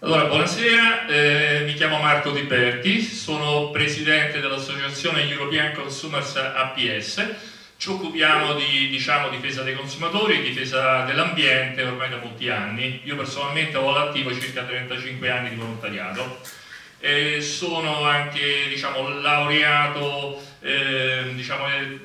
Allora, buonasera, eh, mi chiamo Marco Di Berti, sono presidente dell'associazione European Consumers APS, ci occupiamo di diciamo, difesa dei consumatori e difesa dell'ambiente ormai da molti anni. Io personalmente ho all'attivo circa 35 anni di volontariato. Eh, sono anche diciamo, laureato, eh, diciamo, eh,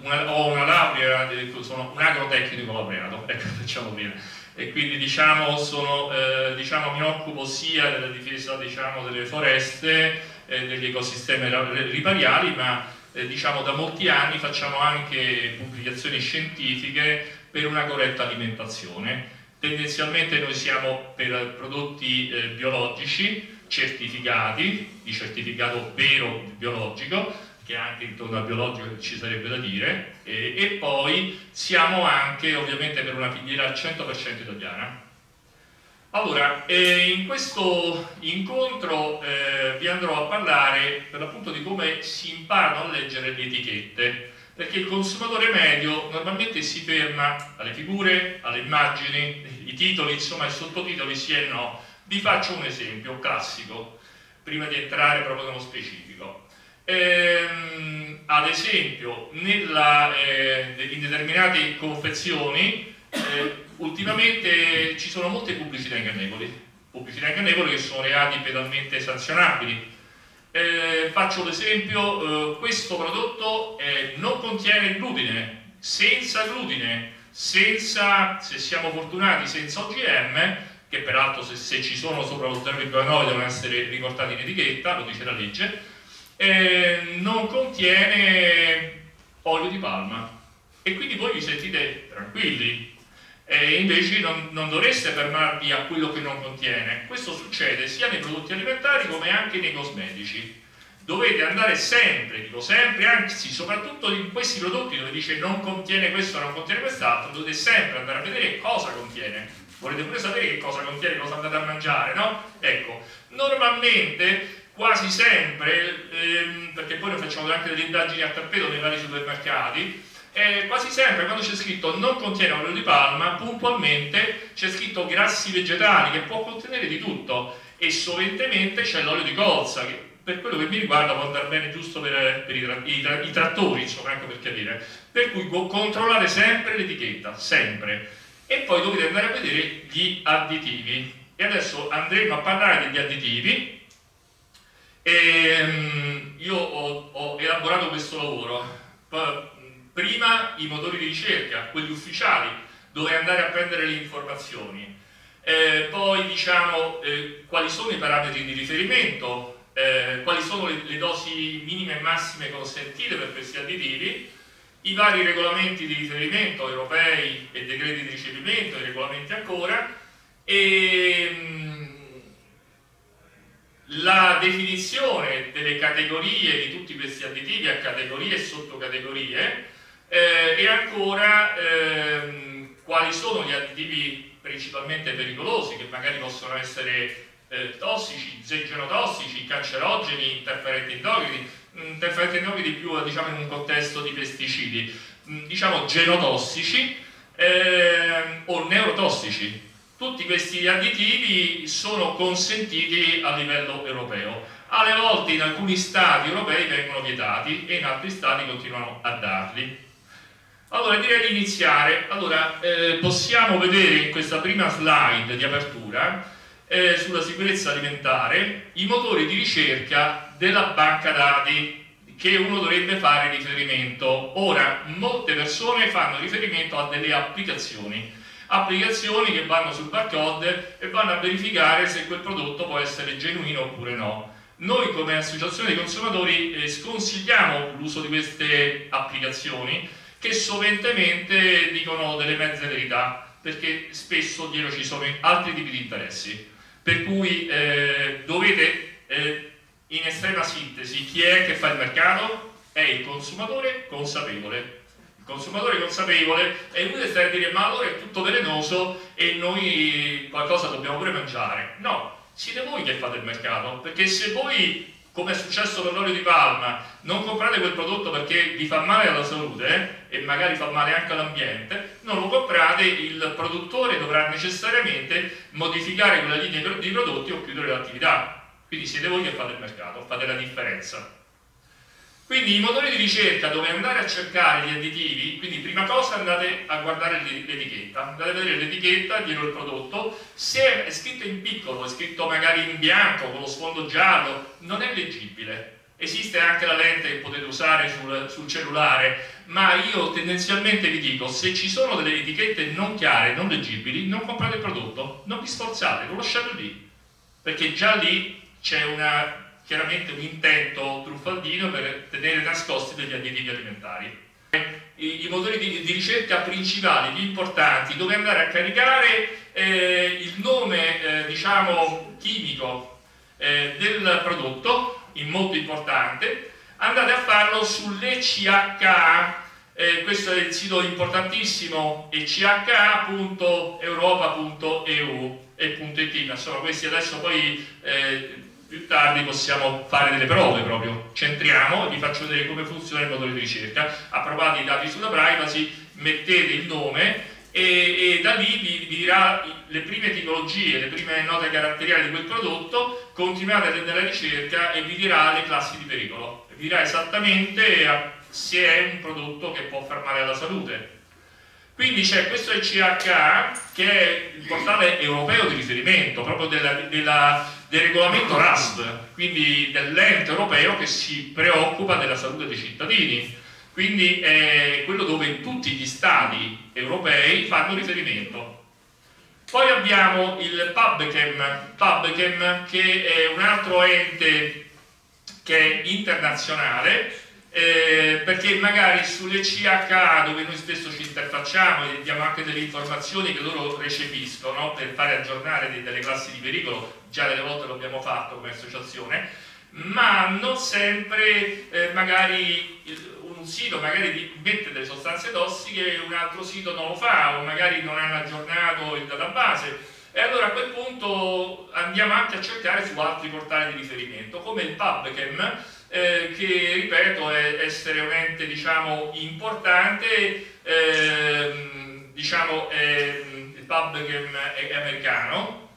una, ho una laurea, sono un agrotecnico laureato, ecco facciamo bene e quindi diciamo, sono, eh, diciamo, mi occupo sia della difesa diciamo, delle foreste, eh, degli ecosistemi ripariali, ma eh, diciamo, da molti anni facciamo anche pubblicazioni scientifiche per una corretta alimentazione. Tendenzialmente noi siamo per prodotti eh, biologici certificati, di certificato vero biologico, che anche intorno al biologico ci sarebbe da dire, e, e poi siamo anche ovviamente per una filiera al 100% italiana. Allora, eh, in questo incontro eh, vi andrò a parlare per l'appunto di come si imparano a leggere le etichette, perché il consumatore medio normalmente si ferma alle figure, alle immagini, i titoli, insomma i sottotitoli sì e no. Vi faccio un esempio classico, prima di entrare proprio nello specifico. Ehm, ad esempio, nella, eh, in determinate confezioni, eh, ultimamente ci sono molte pubblicità ingannevoli, pubblicità ingannevoli che sono reati penalmente sanzionabili. Eh, faccio l'esempio, eh, questo prodotto eh, non contiene glutine, senza glutine, senza, se siamo fortunati, senza OGM, che peraltro se, se ci sono sopra lo 0,9 devono essere riportati in etichetta, lo dice la legge, eh, non contiene olio di palma e quindi voi vi sentite tranquilli e invece non, non, dovreste fermarvi a quello che non contiene. Questo succede sia nei prodotti alimentari come anche nei cosmetici. Dovete andare sempre, dico sempre, anzi soprattutto in questi prodotti dove dice non contiene questo, non contiene quest'altro, dovete sempre andare a vedere cosa contiene. Volete pure sapere che cosa contiene, cosa andate a mangiare, no? Ecco, normalmente quasi sempre, ehm, perché poi noi facciamo anche delle indagini a tappeto nei vari supermercati, eh, quasi sempre quando c'è scritto non contiene olio di palma, puntualmente c'è scritto grassi vegetali, che può contenere di tutto, e soventemente c'è l'olio di colza, che per quello che mi riguarda può andare bene giusto per, per i, i, i, trattori, insomma, ecco per capire. Per cui controllare sempre l'etichetta, sempre. E poi dovete andare a vedere gli additivi. E adesso andremo a parlare degli additivi, e, um, io ho, ho, elaborato questo lavoro. Prima i motori di ricerca, quelli ufficiali, dove andare a prendere le informazioni. Eh, poi diciamo eh, quali sono i parametri di riferimento, eh, quali sono le, le, dosi minime e massime consentite per questi additivi, i vari regolamenti di riferimento europei e decreti di ricevimento, i regolamenti ancora, e, mm, la definizione delle categorie di tutti questi additivi a categorie e sottocategorie eh, e ancora ehm, quali sono gli additivi principalmente pericolosi che magari possono essere eh, tossici, genotossici, cancerogeni, interferenti endocrini, interferenti endocrini più diciamo in un contesto di pesticidi, diciamo genotossici eh, o neurotossici tutti questi additivi sono consentiti a livello europeo. Alle volte in alcuni stati europei vengono vietati e in altri stati continuano a darli. Allora direi di iniziare. Allora, eh, possiamo vedere in questa prima slide di apertura eh, sulla sicurezza alimentare i motori di ricerca della banca dati che uno dovrebbe fare riferimento. Ora, molte persone fanno riferimento a delle applicazioni applicazioni che vanno sul barcode e vanno a verificare se quel prodotto può essere genuino oppure no. Noi come associazione dei consumatori eh, sconsigliamo l'uso di queste applicazioni che soventemente dicono delle mezze verità perché spesso dietro ci sono altri tipi di interessi. Per cui eh, dovete, eh, in estrema sintesi, chi è che fa il mercato? È il consumatore consapevole consumatore consapevole è inutile stare a dire ma allora è tutto velenoso e noi qualcosa dobbiamo pure mangiare. No, siete voi che fate il mercato, perché se voi, come è successo per l'olio di palma, non comprate quel prodotto perché vi fa male alla salute eh, e magari fa male anche all'ambiente, non lo comprate, il produttore dovrà necessariamente modificare quella linea di prodotti o chiudere l'attività. Quindi siete voi che fate il mercato, fate la differenza. Quindi i motori di ricerca dove andare a cercare gli additivi, quindi prima cosa andate a guardare l'etichetta, andate a vedere l'etichetta dietro il prodotto, se è scritto in piccolo, è scritto magari in bianco con lo sfondo giallo, non è leggibile. Esiste anche la lente che potete usare sul, sul cellulare, ma io tendenzialmente vi dico, se ci sono delle etichette non chiare, non leggibili, non comprate il prodotto, non vi sforzate, lo lasciate lì, perché già lì c'è una chiaramente un intento truffaldino per tenere nascosti degli additivi alimentari. I, i motori di, di, ricerca principali, gli importanti, dove andare a caricare eh, il nome eh, diciamo, chimico eh, del prodotto, molto importante, andate a farlo sull'ECHA, eh, questo è il sito importantissimo, echa.europa.eu e .it, insomma questi adesso poi eh, più tardi possiamo fare delle prove proprio, centriamo, vi faccio vedere come funziona il motore di ricerca, approvate i dati sulla privacy, mettete il nome e, e da lì vi, vi, dirà le prime tipologie, le prime note caratteriali di quel prodotto, continuate nella ricerca e vi dirà le classi di pericolo, vi dirà esattamente se è un prodotto che può far male alla salute. Quindi c'è questo ECH che è il portale europeo di riferimento proprio della, della del regolamento RASD, quindi dell'ente europeo che si preoccupa della salute dei cittadini. Quindi è quello dove tutti gli stati europei fanno riferimento. Poi abbiamo il PubChem, PubChem che è un altro ente che è internazionale eh, perché magari sulle CH dove noi spesso ci interfacciamo e diamo anche delle informazioni che loro recepiscono per fare aggiornare delle classi di pericolo, già delle volte lo abbiamo fatto come associazione, ma non sempre eh, magari un sito magari mette delle sostanze tossiche e un altro sito non lo fa o magari non hanno aggiornato il database. E allora a quel punto andiamo anche a cercare su altri portali di riferimento come il PubChem eh, che ripeto è estremamente diciamo, importante, eh, diciamo, è, il PubChem è, è americano,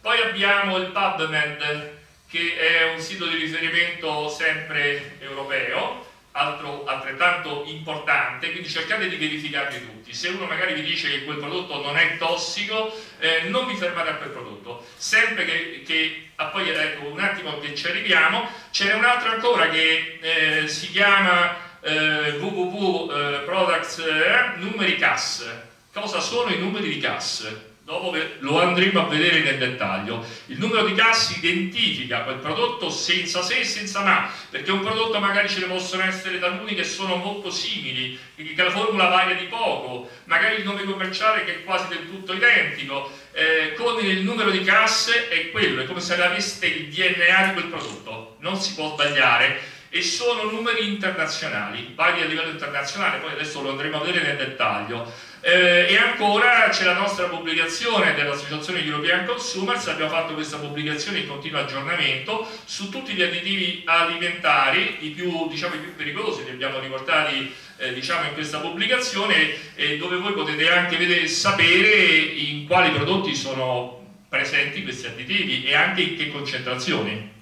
poi abbiamo il PubMed che è un sito di riferimento sempre europeo, altro altrettanto importante, quindi cercate di verificarli tutti. Se uno magari vi dice che quel prodotto non è tossico, eh, non vi fermate a quel prodotto. Sempre che, che ah, poi ecco, un attimo che ci arriviamo, ce n'è un altro ancora che eh, si chiama eh, www products eh, numeri CAS. Cosa sono i numeri di CAS? Dopo lo andremo a vedere nel dettaglio. Il numero di cassi identifica quel prodotto senza se e senza ma, perché un prodotto magari ce ne possono essere taluni che sono molto simili, che la formula varia di poco, magari il nome commerciale che è quasi del tutto identico, eh, con il numero di casse è quello, è come se aveste il DNA di quel prodotto, non si può sbagliare e sono numeri internazionali, vari a livello internazionale, poi adesso lo andremo a vedere nel dettaglio. Eh, e ancora c'è la nostra pubblicazione dell'Associazione European Consumers, abbiamo fatto questa pubblicazione in continuo aggiornamento su tutti gli additivi alimentari, i più, diciamo, i più pericolosi, li abbiamo riportati eh, diciamo, in questa pubblicazione, eh, dove voi potete anche vedere, sapere in quali prodotti sono presenti questi additivi e anche in che concentrazioni.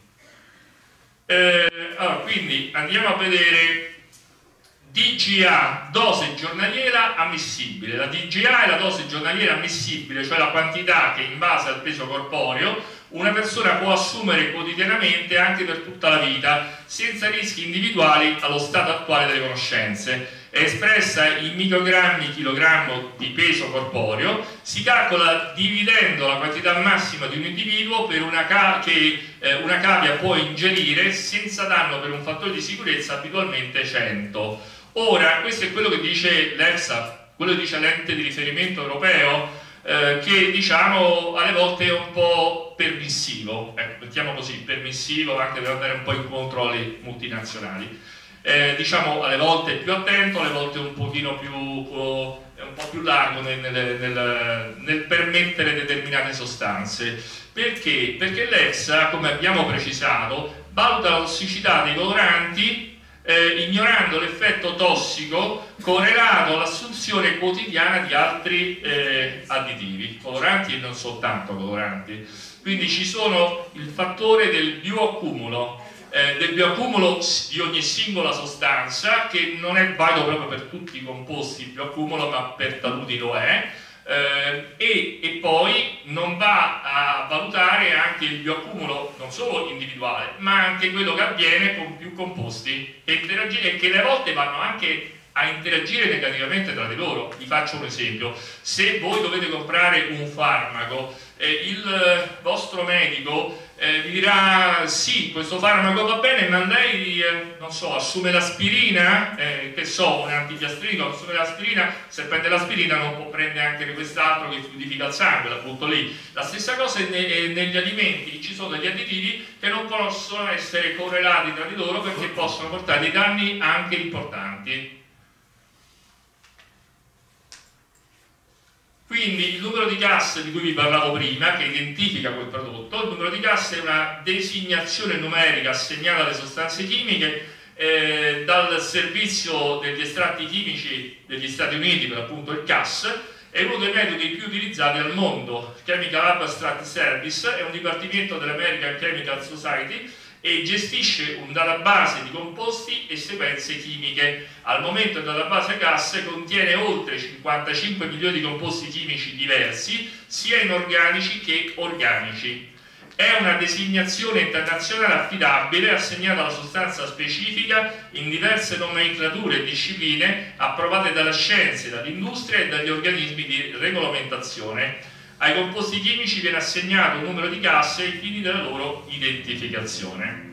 Eh, allora, quindi andiamo a vedere DGA, dose giornaliera ammissibile. La DGA è la dose giornaliera ammissibile, cioè la quantità che in base al peso corporeo una persona può assumere quotidianamente anche per tutta la vita, senza rischi individuali allo stato attuale delle conoscenze. È espressa in microgrammi chilogrammo di peso corporeo, si calcola dividendo la quantità massima di un individuo una che eh, una cavia può ingerire senza danno per un fattore di sicurezza abitualmente 100 Ora, questo è quello che dice l'EFSA, quello che dice l'ente di riferimento europeo, eh, che diciamo alle volte è un po' permissivo, ecco, mettiamo così, permissivo anche per andare un po' incontro alle multinazionali. Eh, diciamo alle volte più attento, alle volte un pochino più, oh, un po' più largo nel, nel, nel, nel permettere determinate sostanze. Perché? Perché l'EFSA, come abbiamo precisato, valuta la tossicità dei coloranti eh, ignorando l'effetto tossico correlato all'assunzione quotidiana di altri eh, additivi, coloranti e non soltanto coloranti. Quindi ci sono il fattore del bioaccumulo, eh, del bioaccumulo di ogni singola sostanza, che non è valido proprio per tutti i composti il bioaccumulo, ma per taluni lo è, eh, e, e, poi non va a valutare anche il bioaccumulo non solo individuale ma anche quello che avviene con più composti. E, e che le volte vanno anche a interagire negativamente tra di loro. Vi faccio un esempio, se voi dovete comprare un farmaco, eh, il vostro medico eh, vi dirà sì, questo farmaco va bene, ma lei, eh, non so, assume l'aspirina, eh, che so, un antipiastrico, assume l'aspirina, se prende l'aspirina non può prendere anche quest'altro che fluidifica il sangue, la butto lì. La stessa cosa è ne eh, negli alimenti, ci sono degli additivi che non possono essere correlati tra di loro perché possono portare dei danni anche importanti. Quindi il numero di casse di cui vi parlavo prima, che identifica quel prodotto, il numero di casse è una designazione numerica assegnata alle sostanze chimiche eh, dal servizio degli estratti chimici degli Stati Uniti, per appunto il CAS, è uno dei metodi più utilizzati al mondo. Chemical Abstract Service è un dipartimento dell'American Chemical Society e gestisce un database di composti e sequenze chimiche. Al momento il database GAS contiene oltre 55 milioni di composti chimici diversi, sia inorganici che organici. È una designazione internazionale affidabile assegnata alla sostanza specifica in diverse nomenclature e discipline approvate dalla scienza, dall'industria e dagli organismi di regolamentazione ai composti chimici viene assegnato un numero di casse ai fini della loro identificazione.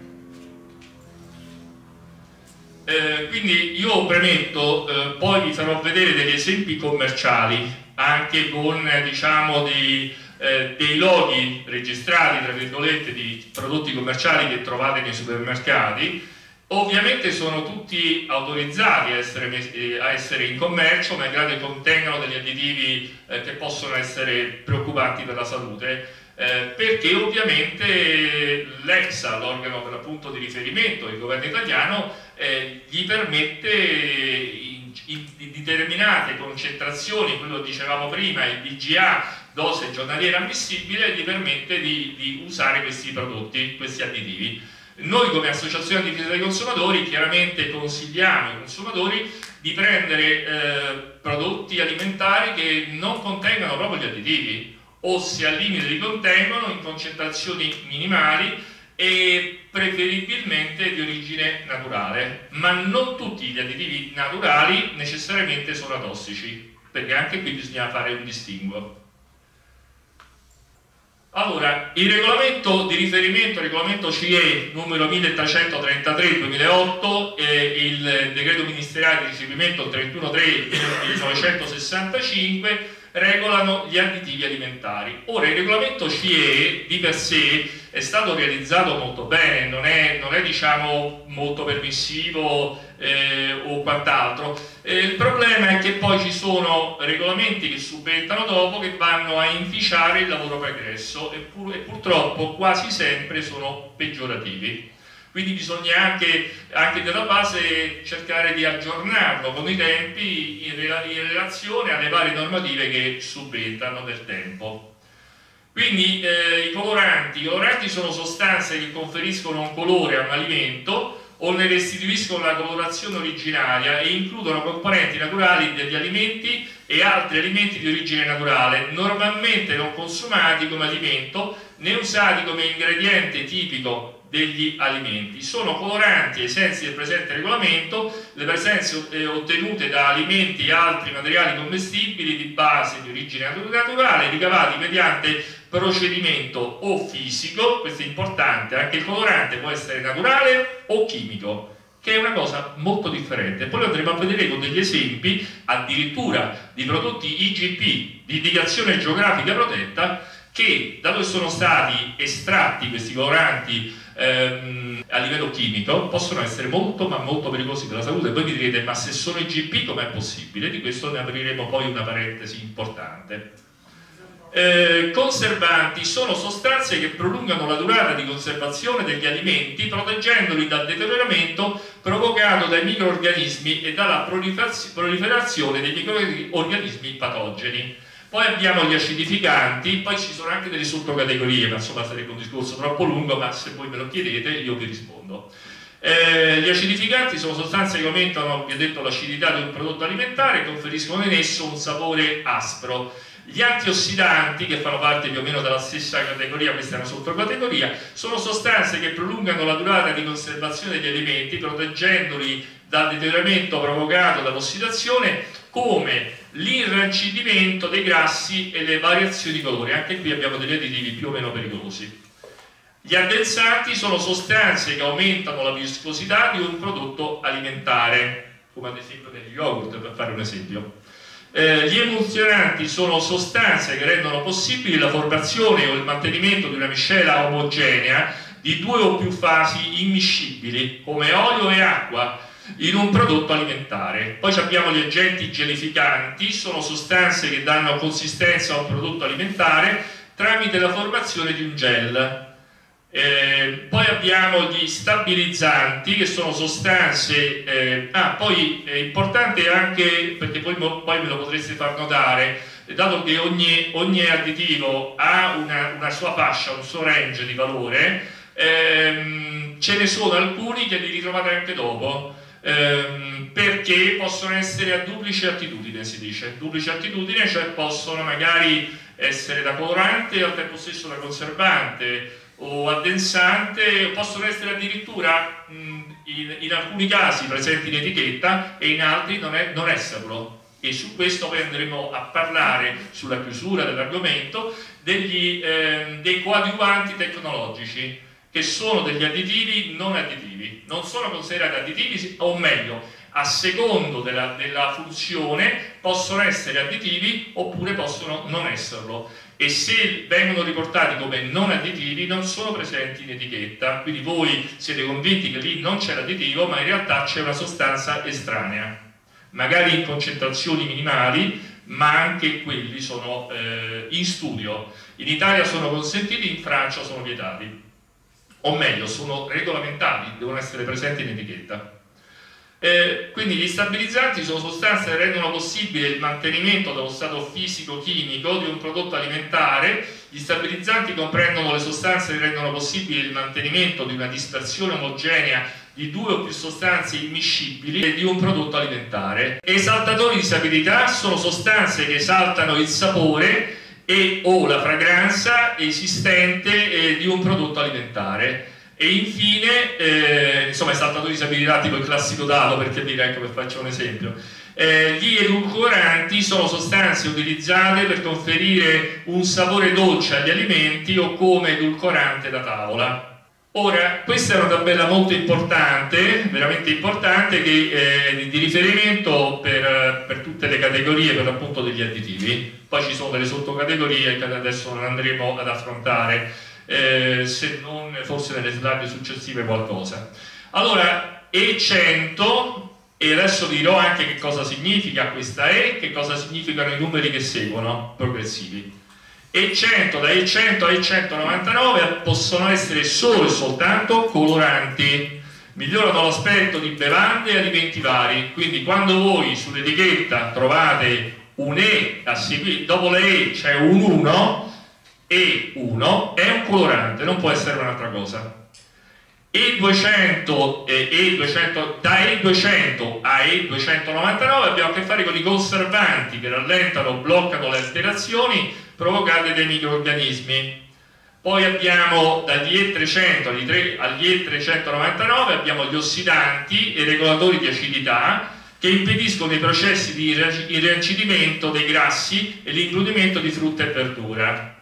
Eh, quindi io premetto, eh, poi vi farò vedere degli esempi commerciali, anche con diciamo, dei, eh, dei loghi registrati, tra virgolette, di prodotti commerciali che trovate nei supermercati, Ovviamente sono tutti autorizzati a essere, eh, a essere in commercio, malgrado contengano degli additivi eh, che possono essere preoccupanti per la salute, eh, perché ovviamente l'EXA, l'organo per l'appunto di riferimento del governo italiano, eh, gli permette in, in, in, determinate concentrazioni, quello che dicevamo prima, il DGA, dose giornaliera ammissibile, gli permette di, di usare questi prodotti, questi additivi. Noi come associazione di difesa dei consumatori chiaramente consigliamo ai consumatori di prendere eh, prodotti alimentari che non contengano proprio gli additivi o se al limite li contengono in concentrazioni minimali e preferibilmente di origine naturale, ma non tutti gli additivi naturali necessariamente sono tossici, perché anche qui bisogna fare un distinguo. Allora, il regolamento di riferimento, il regolamento CE numero 1333-2008 e il decreto ministeriale di ricevuimento 31-3-1965 regolano gli additivi alimentari. Ora, il regolamento CE di per sé è stato realizzato molto bene, non è, non è diciamo, molto permissivo eh, o quant'altro. Eh, il problema è che poi ci sono regolamenti che subentrano dopo che vanno a inficiare il lavoro pregresso e, pur, e purtroppo quasi sempre sono peggiorativi. Quindi bisogna anche, anche, della base cercare di aggiornarlo con i tempi in, in relazione alle varie normative che subentrano nel tempo. Quindi eh, i coloranti, i coloranti sono sostanze che conferiscono un colore a un alimento o ne restituiscono la colorazione originaria e includono componenti naturali degli alimenti e altri alimenti di origine naturale, normalmente non consumati come alimento né usati come ingrediente tipico degli alimenti. Sono coloranti ai sensi del presente regolamento le presenze eh, ottenute da alimenti e altri materiali commestibili di base di origine naturale ricavati mediante procedimento o fisico, questo è importante, anche il colorante può essere naturale o chimico che è una cosa molto differente. Poi andremo a vedere con degli esempi addirittura di prodotti IGP di indicazione geografica protetta che da dove sono stati estratti questi coloranti ehm, a livello chimico possono essere molto ma molto pericolosi per la salute e voi mi direte ma se sono IGP com'è possibile? Di questo ne apriremo poi una parentesi importante. eh, conservanti sono sostanze che prolungano la durata di conservazione degli alimenti proteggendoli dal deterioramento provocato dai microorganismi e dalla proliferazione dei microorganismi patogeni. Poi abbiamo gli acidificanti, poi ci sono anche delle sottocategorie, ma insomma sarebbe un discorso troppo lungo, ma se voi me lo chiedete io vi rispondo. Eh, gli acidificanti sono sostanze che aumentano, vi ho detto, l'acidità di un prodotto alimentare e conferiscono in esso un sapore aspro. Gli antiossidanti, che fanno parte più o meno della stessa categoria, questa è una sottocategoria, sono sostanze che prolungano la durata di conservazione degli alimenti, proteggendoli dal deterioramento provocato dall'ossidazione, come l'irrancidimento dei grassi e le variazioni di colore. Anche qui abbiamo degli additivi più o meno pericolosi. Gli addensanti sono sostanze che aumentano la viscosità di un prodotto alimentare, come ad esempio negli yogurt, per fare un esempio. Eh, gli emulsionanti sono sostanze che rendono possibile la formazione o il mantenimento di una miscela omogenea di due o più fasi immiscibili, come olio e acqua, in un prodotto alimentare. Poi abbiamo gli agenti gelificanti, sono sostanze che danno consistenza a un prodotto alimentare tramite la formazione di un gel. Eh, poi abbiamo gli stabilizzanti che sono sostanze, eh, ah poi è importante anche perché poi, poi, me lo potreste far notare, dato che ogni, ogni additivo ha una, una, sua fascia, un suo range di valore, ehm, ce ne sono alcuni che li ritrovate anche dopo. Ehm, perché possono essere a duplice attitudine, si dice. Duplice attitudine, cioè possono magari essere da colorante e al tempo stesso da conservante, o addensante, possono essere addirittura mh, in, in, alcuni casi presenti in etichetta e in altri non, è, non esserlo. E su questo poi andremo a parlare sulla chiusura dell'argomento eh, dei coadiuvanti tecnologici, che sono degli additivi non additivi, non sono considerati additivi, o meglio, a secondo della, della funzione possono essere additivi oppure possono non esserlo. E se vengono riportati come non additivi non sono presenti in etichetta, quindi voi siete convinti che lì non c'è l'additivo ma in realtà c'è una sostanza estranea, magari in concentrazioni minimali ma anche quelli sono eh, in studio. In Italia sono consentiti, in Francia sono vietati, o meglio sono regolamentati, devono essere presenti in etichetta. Eh, quindi gli stabilizzanti sono sostanze che rendono possibile il mantenimento dello stato fisico-chimico di un prodotto alimentare. Gli stabilizzanti comprendono le sostanze che rendono possibile il mantenimento di una dispersione omogenea di due o più sostanze immiscibili di un prodotto alimentare. Esaltatori di stabilità sono sostanze che esaltano il sapore e o la fragranza esistente eh, di un prodotto alimentare. E infine, eh, insomma, è saltato disabilità tipo il classico dado, perché dire anche per faccio un esempio. Eh, gli edulcoranti sono sostanze utilizzate per conferire un sapore dolce agli alimenti o come edulcorante da tavola. Ora, questa è una tabella molto importante, veramente importante, che, eh, di riferimento per, per, tutte le categorie per l'appunto degli additivi. Poi ci sono delle sottocategorie che adesso non andremo ad affrontare eh, se non forse nelle slide successive qualcosa. Allora, E100, e adesso dirò anche che cosa significa questa E, che cosa significano i numeri che seguono, progressivi. E100 da E100 a E199 possono essere solo e soltanto coloranti, migliorano l'aspetto di bevande e alimenti vari, quindi quando voi sull'etichetta trovate un E, a seguire, dopo le E c'è un 1, e1 è un colorante, non può essere un'altra cosa. E200, e E200, da E200 a E299 abbiamo a che fare con i conservanti che rallentano bloccano le alterazioni provocate dai microorganismi. Poi abbiamo dagli E300 agli E399 abbiamo gli ossidanti e regolatori di acidità che impediscono i processi di irrancidimento dei grassi e l'ingludimento di frutta e verdura.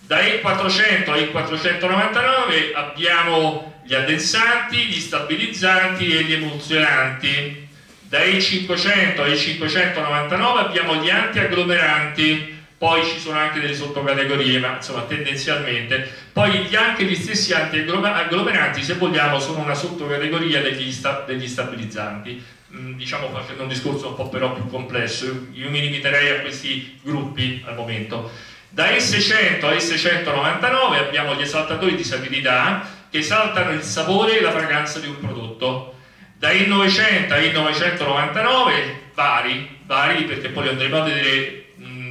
Da E400 a E499 abbiamo gli addensanti, gli stabilizzanti e gli emulsionanti. Da E500 a E599 abbiamo gli antiagglomeranti, poi ci sono anche delle sottocategorie, ma insomma tendenzialmente. Poi anche gli stessi antiagglomeranti, se vogliamo, sono una sottocategoria degli, sta degli stabilizzanti. Mm, diciamo facendo un discorso un po' però più complesso, io mi limiterei a questi gruppi al momento. Da S100 a S199 abbiamo gli esaltatori di sapidità che esaltano il sapore e la fragranza di un prodotto. Da I900 a I999 vari, vari perché poi andremo a vedere,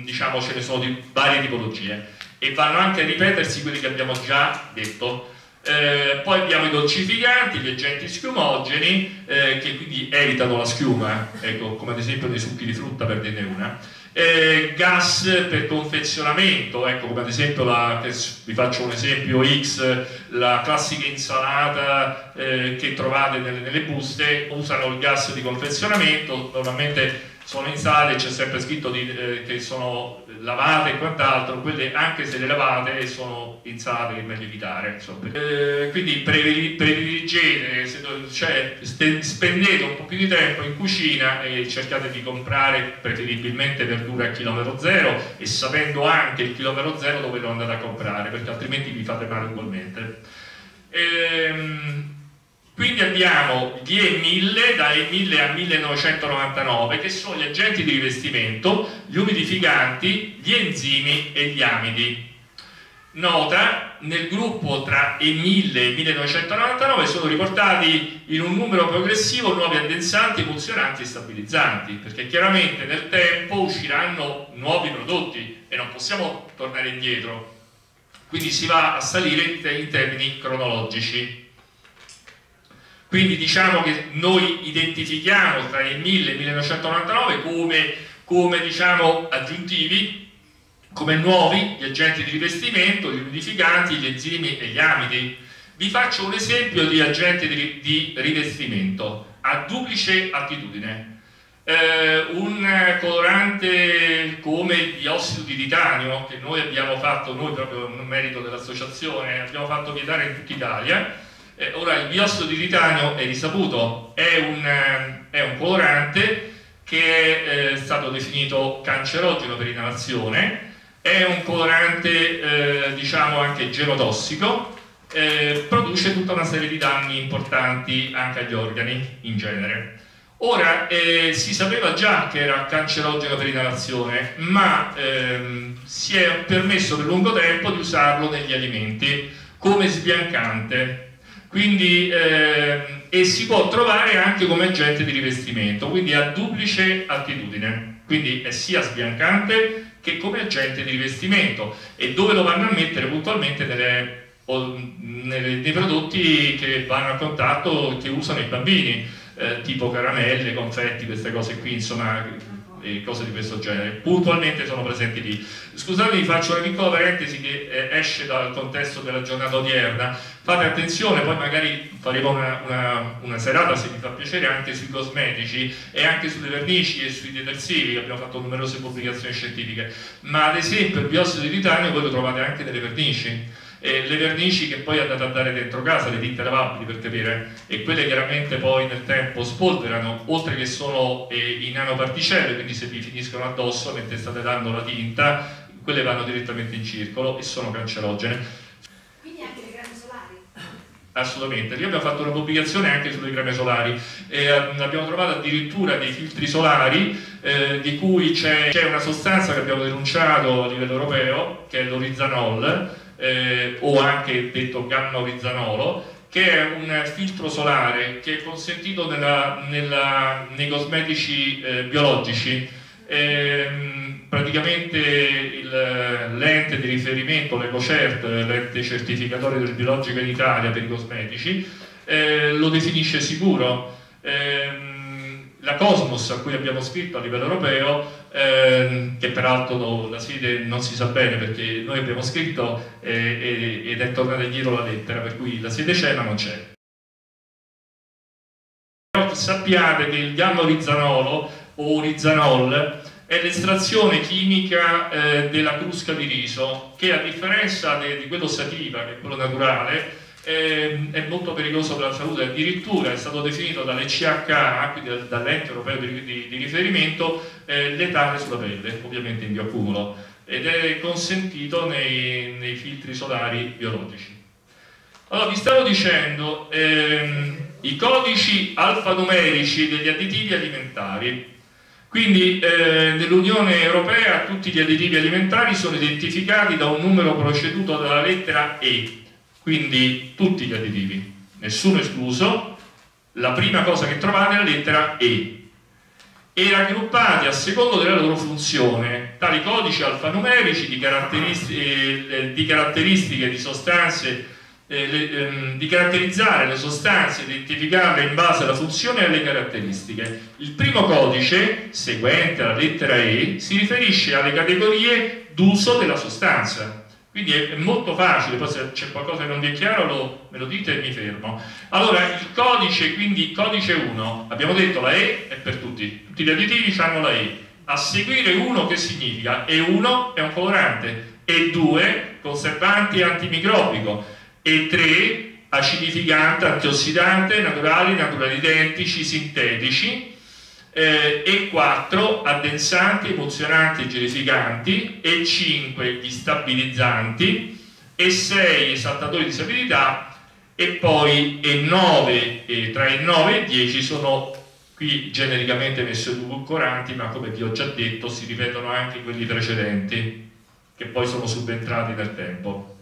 diciamo ce ne sono di varie tipologie e vanno anche a ripetersi quelli che abbiamo già detto. Eh, poi abbiamo i dolcificanti, gli agenti schiumogeni eh, che quindi evitano la schiuma, ecco, come ad esempio nei succhi di frutta per dirne una eh, gas per confezionamento, ecco come ad esempio, la, vi faccio un esempio X, la classica insalata eh, che trovate nelle, nelle buste, usano il gas di confezionamento, normalmente sono insalate, c'è sempre scritto di, eh, che sono lavate e quant'altro, quelle anche se le lavate sono insalate che è meglio evitare. Eh, quindi prediligete, cioè, spendete un po' più di tempo in cucina e cercate di comprare preferibilmente verdura a chilometro zero e sapendo anche il chilometro zero dove lo andate a comprare, perché altrimenti vi fate male ugualmente. Ehm, quindi abbiamo gli E1000 da E1000 a 1999 che sono gli agenti di rivestimento, gli umidificanti, gli enzimi e gli amidi. Nota, nel gruppo tra E1000 e 1999 sono riportati in un numero progressivo nuovi addensanti, emulsionanti e stabilizzanti, perché chiaramente nel tempo usciranno nuovi prodotti e non possiamo tornare indietro. Quindi si va a salire in termini cronologici. Quindi diciamo che noi identifichiamo tra il 1000 e il 1999 come, come diciamo, aggiuntivi, come nuovi gli agenti di rivestimento, gli umidificanti, gli enzimi e gli amidi. Vi faccio un esempio di agente di, di rivestimento a duplice attitudine. Eh, un colorante come il biossido di titanio che noi abbiamo fatto, noi proprio in merito dell'associazione, abbiamo fatto vietare in tutta Italia, eh, ora il biossido di titanio è risaputo, è un, eh, è un colorante che è eh, stato definito cancerogeno per inalazione, è un colorante eh, diciamo anche genotossico, produce tutta una serie di danni importanti anche agli organi in genere. Ora, eh, si sapeva già che era cancerogeno per inalazione, ma ehm, si è permesso per lungo tempo di usarlo negli alimenti come sbiancante quindi, eh, e si può trovare anche come agente di rivestimento, quindi ha duplice attitudine, quindi è sia sbiancante che come agente di rivestimento. E dove lo vanno a mettere? Puntualmente nelle, nelle, nei prodotti che vanno a contatto, che usano i bambini, eh, tipo caramelle, confetti, queste cose qui, insomma e cose di questo genere, puntualmente sono presenti lì. Scusate, vi faccio una piccola parentesi che eh, esce dal contesto della giornata odierna, fate attenzione, poi magari faremo una, una, una, serata, se vi fa piacere, anche sui cosmetici e anche sulle vernici e sui detersivi, abbiamo fatto numerose pubblicazioni scientifiche, ma ad esempio il biossido di titanio voi lo trovate anche nelle vernici, e le vernici che poi andate a dare dentro casa, le tinte lavabili per capire, e quelle chiaramente poi nel tempo spolverano, oltre che sono eh, in nanoparticelle, quindi se vi finiscono addosso mentre state dando la tinta, quelle vanno direttamente in circolo e sono cancerogene. Quindi anche le creme solari? Assolutamente, noi abbiamo fatto una pubblicazione anche sulle creme solari e eh, abbiamo trovato addirittura dei filtri solari eh, di cui c'è una sostanza che abbiamo denunciato a livello europeo, che è l'orizanol, eh, o anche detto gamma che è un filtro solare che è consentito nella, nella, nei cosmetici eh, biologici. Eh, praticamente l'ente di riferimento, l'EcoCert, l'ente certificatore del biologico in Italia per i cosmetici, eh, lo definisce sicuro. Eh, la Cosmos a cui abbiamo scritto a livello europeo, ehm, che peraltro la sede non si sa bene perché noi abbiamo scritto eh, ed è tornata indietro la lettera, per cui la sede c'è ma non c'è. Sappiate che il gamma orizzanolo o orizzanol è l'estrazione chimica eh, della crusca di riso che a differenza de, di quello sativa, che è quello naturale, eh, è molto pericoloso per la salute, addirittura è stato definito dalle CHA, quindi dall'ente europeo di, di, di riferimento, eh, letale sulla pelle, ovviamente in bioaccumulo, ed è consentito nei, nei filtri solari biologici. Allora, vi stavo dicendo, ehm, i codici alfanumerici degli additivi alimentari. Quindi eh, nell'Unione Europea tutti gli additivi alimentari sono identificati da un numero proceduto dalla lettera E, quindi tutti gli additivi, nessuno escluso, la prima cosa che trovate è la lettera E e raggruppati a secondo della loro funzione, tali codici alfanumerici di caratteristiche, eh, di, caratteristiche di sostanze eh, le, ehm, di caratterizzare le sostanze, identificarle in base alla funzione e alle caratteristiche. Il primo codice, seguente alla lettera E, si riferisce alle categorie d'uso della sostanza. Quindi è, molto facile, poi se c'è qualcosa che non vi è chiaro lo, me lo dite e mi fermo. Allora, il codice, quindi codice 1, abbiamo detto la E è per tutti, tutti gli additivi hanno la E. A seguire 1 che significa? E1 è un colorante, E2 conservante e antimicrobico, E3 acidificante, antiossidante, naturali, naturali identici, sintetici, eh, e 4 addensanti, emozionanti e gelificanti, e 5 gli stabilizzanti, e 6 esaltatori di stabilità, e poi e 9, e tra i 9 e 10 sono qui genericamente messi edulcoranti, ma come vi ho già detto si ripetono anche quelli precedenti, che poi sono subentrati nel tempo.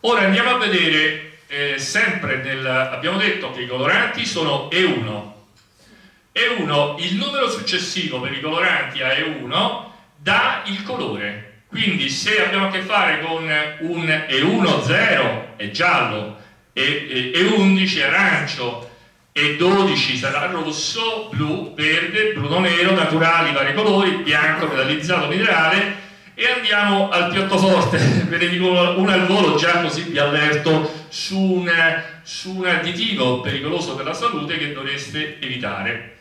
Ora andiamo a vedere, eh, sempre nel, abbiamo detto che i coloranti sono E1, e1, il numero successivo per i coloranti a E1 dà il colore. Quindi se abbiamo a che fare con un E1 0 è giallo, e, e, E11 arancio, E12 sarà rosso, blu, verde, bruno nero, naturali, vari colori, bianco, metallizzato, minerale. E andiamo al piattoforte, ve ne dico una al volo già così vi avverto su un, su un additivo pericoloso per la salute che dovreste evitare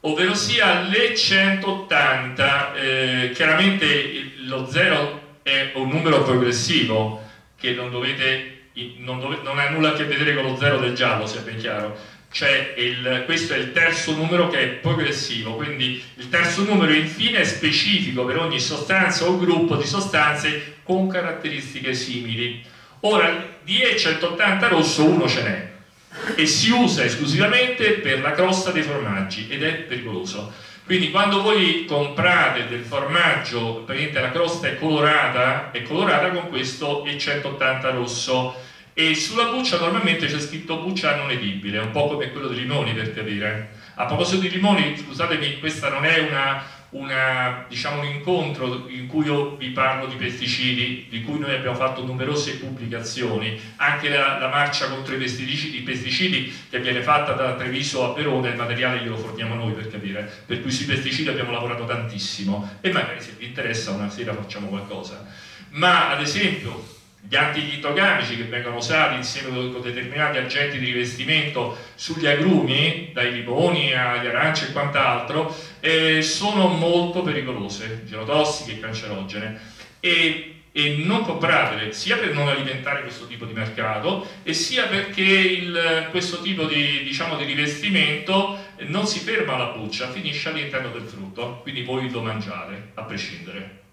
ovvero sia le 180, eh, chiaramente lo 0 è un numero progressivo che non dovete, non, dove, non ha nulla a che vedere con lo 0 del giallo, sia ben chiaro. Cioè il, questo è il terzo numero che è progressivo, quindi il terzo numero infine è specifico per ogni sostanza o gruppo di sostanze con caratteristiche simili. Ora di E180 rosso uno ce n'è, e si usa esclusivamente per la crosta dei formaggi ed è pericoloso. Quindi quando voi comprate del formaggio, praticamente la crosta è colorata, è colorata con questo E180 rosso e sulla buccia normalmente c'è scritto buccia non edibile, un po' come quello dei limoni per capire. A proposito di limoni, scusatemi, questa non è una una, diciamo, un incontro in cui io vi parlo di pesticidi, di cui noi abbiamo fatto numerose pubblicazioni, anche la, la marcia contro i pesticidi, i pesticidi, che viene fatta da Treviso a Verona, il materiale glielo forniamo noi per capire, per cui sui pesticidi abbiamo lavorato tantissimo e magari se vi interessa una sera facciamo qualcosa. Ma ad esempio gli antichitogamici che vengono usati insieme con determinati agenti di rivestimento sugli agrumi, dai limoni agli aranci e quant'altro, eh, sono molto pericolose, genotossiche e cancerogene. E, e non compratele sia per non alimentare questo tipo di mercato e sia perché il, questo tipo di, diciamo, di rivestimento non si ferma alla buccia, finisce all'interno del frutto, quindi voi lo mangiate a prescindere.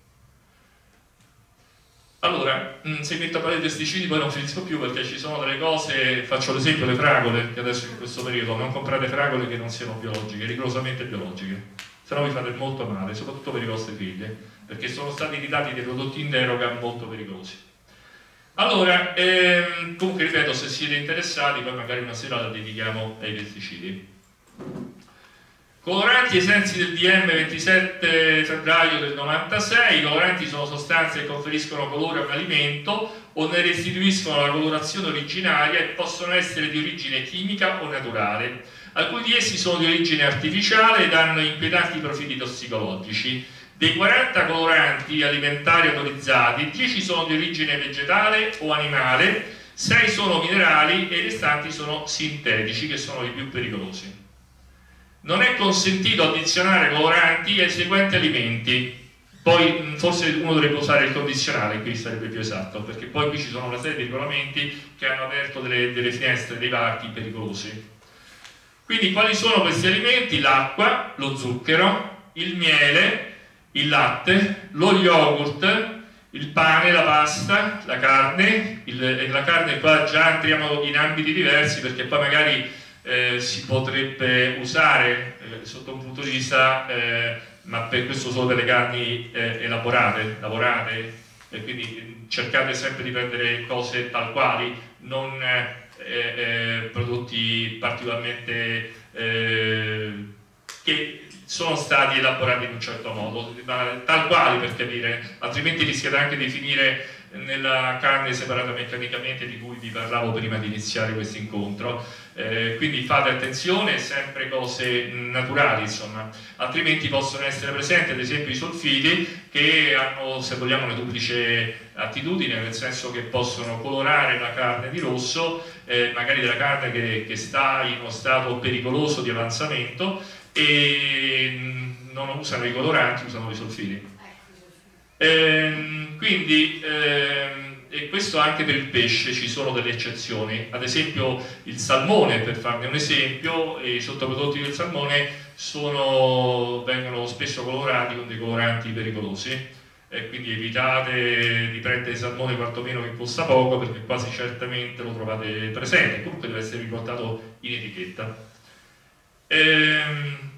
Allora, mm, se metto a parlare di pesticidi poi non finisco più perché ci sono delle cose, faccio l'esempio le fragole, che adesso in questo periodo non comprate fragole che non siano biologiche, rigorosamente biologiche, se no vi fate molto male, soprattutto per i vostri figli, perché sono stati ridati dei prodotti in deroga molto pericolosi. Allora, ehm, comunque ripeto, se siete interessati poi magari una sera la dedichiamo ai pesticidi. Coloranti ai del DM 27 febbraio del 96, i coloranti sono sostanze che conferiscono colore a un alimento o ne restituiscono la colorazione originaria e possono essere di origine chimica o naturale. Alcuni di essi sono di origine artificiale ed hanno inquietanti profili tossicologici. Dei 40 coloranti alimentari autorizzati, 10 sono di origine vegetale o animale, 6 sono minerali e i restanti sono sintetici, che sono i più pericolosi non è consentito addizionare coloranti ai seguenti alimenti. Poi mm, forse uno dovrebbe usare il condizionale, qui sarebbe più esatto, perché poi qui ci sono una serie di regolamenti che hanno aperto delle, delle finestre, dei varchi pericolosi. Quindi quali sono questi alimenti? L'acqua, lo zucchero, il miele, il latte, lo yogurt, il pane, la pasta, la carne, il, la carne qua già entriamo in ambiti diversi perché poi magari eh, si potrebbe usare eh, sotto un punto di vista, eh, ma per questo solo per le carni eh, elaborate, lavorate, e quindi cercate sempre di prendere cose tal quali, non prodotti particolarmente che sono stati elaborati in un certo modo, tal quali per capire, altrimenti rischiate anche di finire nella carne separata meccanicamente di cui vi parlavo prima di iniziare questo incontro. Eh, quindi fate attenzione, sempre cose naturali, insomma, altrimenti possono essere presenti ad esempio i solfiti che hanno, se vogliamo, una duplice attitudine, nel senso che possono colorare la carne di rosso, eh, magari della carne che, che sta in uno stato pericoloso di avanzamento e non usano i coloranti, usano i solfiti. Ehm, quindi, ehm, e questo anche per il pesce ci sono delle eccezioni, ad esempio il salmone, per farne un esempio, i sottoprodotti del salmone sono, vengono spesso colorati con dei coloranti pericolosi. E quindi evitate di prendere salmone quantomeno che costa poco perché quasi certamente lo trovate presente, comunque deve essere riportato in etichetta. Ehm,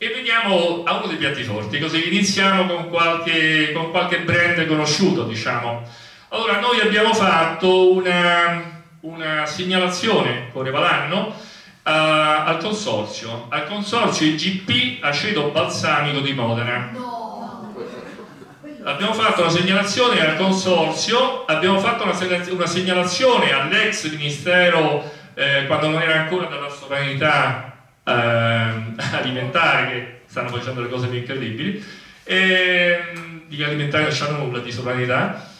e veniamo a uno dei piatti forti, così iniziamo con qualche, con qualche brand conosciuto, diciamo. Allora, noi abbiamo fatto una, una segnalazione con Revalanno uh, al consorzio, al consorzio IGP Aceto Balsamico di Modena. Abbiamo fatto una segnalazione al consorzio, abbiamo fatto una, una segnalazione all'ex ministero eh, quando non era ancora dalla sovranità eh, alimentare che stanno facendo le cose più incredibili, e, di alimentare non c'hanno nulla di sovranità,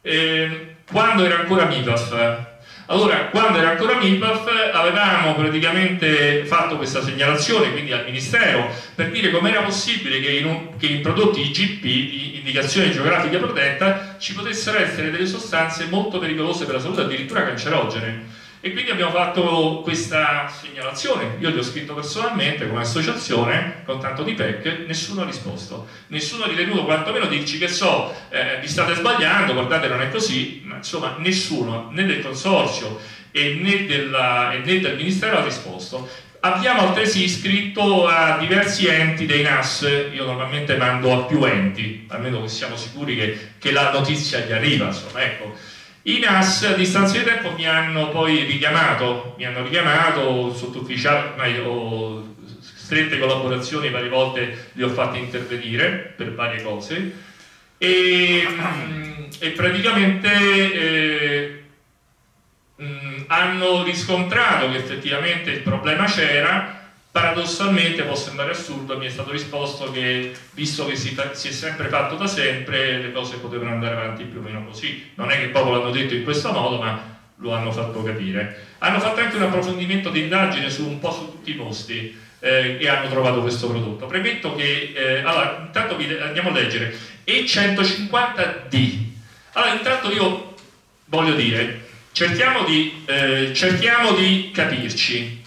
e, quando era ancora MIPAF. Allora, quando era ancora MIPAF avevamo praticamente fatto questa segnalazione, quindi al Ministero, per dire com'era possibile che in, che in prodotti IGP, di indicazione geografica protetta, ci potessero essere delle sostanze molto pericolose per la salute, addirittura cancerogene. E quindi abbiamo fatto questa segnalazione, io gli ho scritto personalmente come associazione, con tanto di PEC, nessuno ha risposto, nessuno ha ritenuto quantomeno dirci che so, eh, vi state sbagliando, guardate non è così, ma insomma nessuno, né del consorzio e né, della, e né del Ministero ha risposto. Abbiamo altresì scritto a diversi enti dei NAS, io normalmente mando a più enti, almeno che siamo sicuri che, che la notizia gli arriva, insomma, ecco i NAS a distanza di tempo mi hanno poi richiamato, mi hanno richiamato sotto ufficiale, ma io ho strette collaborazioni, varie volte li ho fatti intervenire per varie cose. E, e praticamente eh, mh, hanno riscontrato che effettivamente il problema c'era Paradossalmente può sembrare assurdo, mi è stato risposto che visto che si, si, è sempre fatto da sempre, le cose potevano andare avanti più o meno così. Non è che proprio l'hanno detto in questo modo, ma lo hanno fatto capire. Hanno fatto anche un approfondimento di indagine su un po' su tutti i posti eh, e hanno trovato questo prodotto. Premetto che, eh, allora, intanto vi, andiamo a leggere, E150D. Allora, intanto io voglio dire, cerchiamo di, eh, cerchiamo di capirci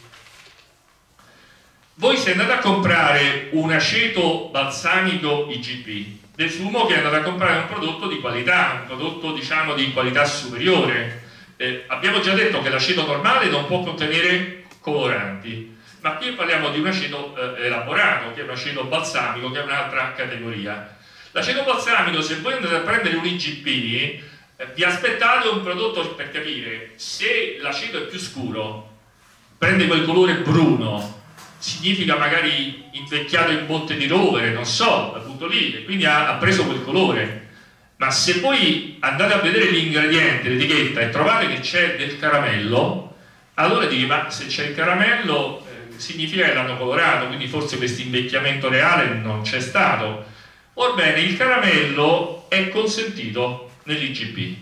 voi se andate a comprare un aceto balsamico IGP, desumo che andate a comprare un prodotto di qualità, un prodotto diciamo di qualità superiore. Eh, abbiamo già detto che l'aceto normale non può contenere coloranti, ma qui parliamo di un aceto eh, elaborato, che è un aceto balsamico, che è un'altra categoria. L'aceto balsamico, se voi andate a prendere un IGP, eh, vi aspettate un prodotto per capire se l'aceto è più scuro, prende quel colore bruno, significa magari invecchiato in botte di rovere, non so, la butto lì, e quindi ha, ha, preso quel colore. Ma se poi andate a vedere gli ingredienti, l'etichetta e trovate che c'è del caramello, allora dite, ma se c'è il caramello eh, significa che l'hanno colorato, quindi forse questo invecchiamento reale non c'è stato. Orbene, il caramello è consentito nell'IGP,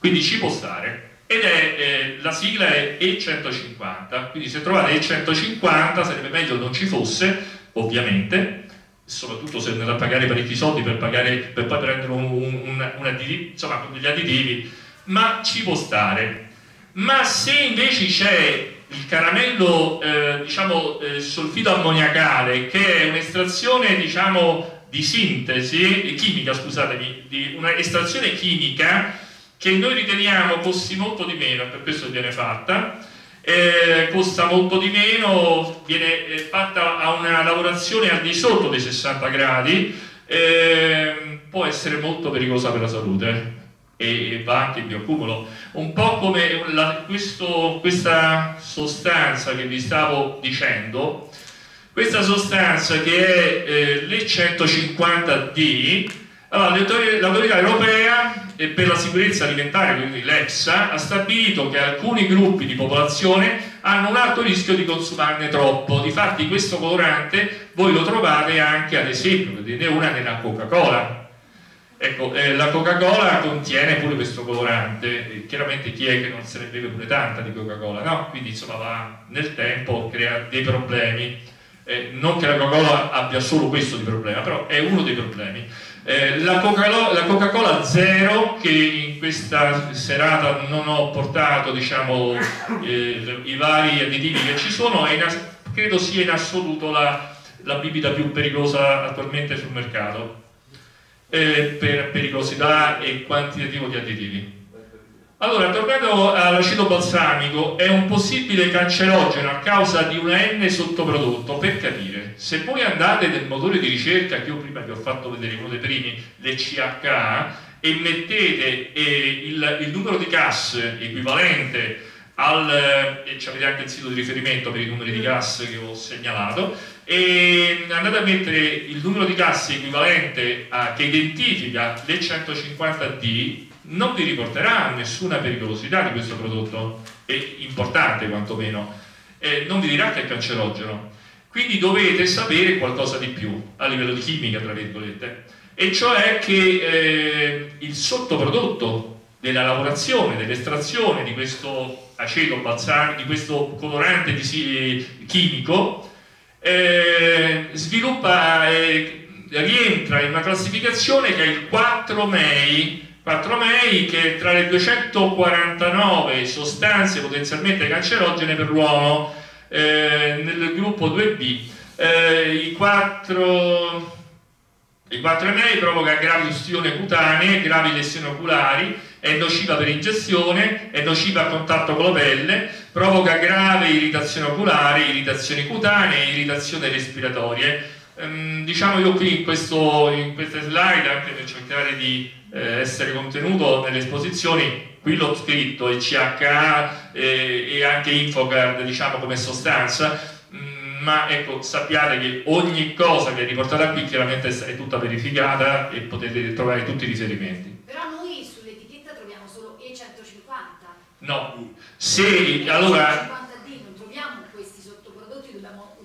quindi ci può stare ed è, eh, la sigla è E150, quindi se trovate E150 sarebbe meglio non ci fosse, ovviamente, soprattutto se andate a pagare parecchi soldi per, pagare, per poi prendere un, un, un additivo, insomma degli additivi, ma ci può stare. Ma se invece c'è il caramello, eh, diciamo, eh, solfito ammoniacale, che è un'estrazione, diciamo, di sintesi, chimica, scusatemi, di un'estrazione chimica che noi riteniamo costi molto di meno, per questo viene fatta, eh, costa molto di meno, viene eh, fatta a una lavorazione al di sotto dei 60 gradi, eh, può essere molto pericolosa per la salute e va anche in bioaccumulo. Un po' come la, questo, questa sostanza che vi stavo dicendo, questa sostanza che è eh, l'E150D, allora, l'autorità europea per la sicurezza alimentare, quindi l'EFSA, ha stabilito che alcuni gruppi di popolazione hanno un alto rischio di consumarne troppo. Difatti questo colorante voi lo trovate anche, ad esempio, vedete una nella Coca-Cola. Ecco, eh, la Coca-Cola contiene pure questo colorante, chiaramente chi è che non se ne beve pure tanta di Coca-Cola, no? Quindi insomma va nel tempo, crea dei problemi eh, non che la Coca-Cola abbia solo questo di problema, però è uno dei problemi. Eh, la Coca-Cola Zero, che in questa serata non ho portato diciamo, eh, i vari additivi che ci sono, credo sia in assoluto la, la, bibita più pericolosa attualmente sul mercato, eh, per pericolosità e quantitativo di additivi. Allora, tornando all'acido balsamico, è un possibile cancerogeno a causa di un N sottoprodotto, per capire, se voi andate nel motore di ricerca, che io prima vi ho fatto vedere, uno dei primi, le CHA, e mettete eh, il, il, numero di CAS equivalente al, e avete anche il sito di riferimento per i numeri di CAS che ho segnalato, e andate a mettere il numero di CAS equivalente a, che identifica le 150D non vi riporterà nessuna pericolosità di questo prodotto, è importante quantomeno, eh, non vi dirà che è cancerogeno. Quindi dovete sapere qualcosa di più a livello di chimica, tra virgolette, e cioè che eh, il sottoprodotto della lavorazione, dell'estrazione di questo aceto balsamico, di questo colorante di, chimico, eh, sviluppa, eh, rientra in una classificazione che è il 4 MEI 4 MEI che tra le 249 sostanze potenzialmente cancerogene per l'uomo eh, nel gruppo 2B eh, i 4 i 4 MEI provoca gravi ustioni cutanee, gravi lesioni oculari, è nociva per ingestione, è nociva a contatto con la pelle, provoca grave irritazione oculare, irritazioni cutanee, irritazioni respiratorie. Ehm, diciamo io qui in, questo, in queste slide, anche per cercare di eh, essere contenuto nelle esposizioni, qui l'ho scritto, il CHA eh, e anche Infocard diciamo come sostanza, mm, ma ecco sappiate che ogni cosa che è riportata qui chiaramente è tutta verificata e potete trovare tutti i riferimenti. Però noi sull'etichetta troviamo solo E150. No, se allora...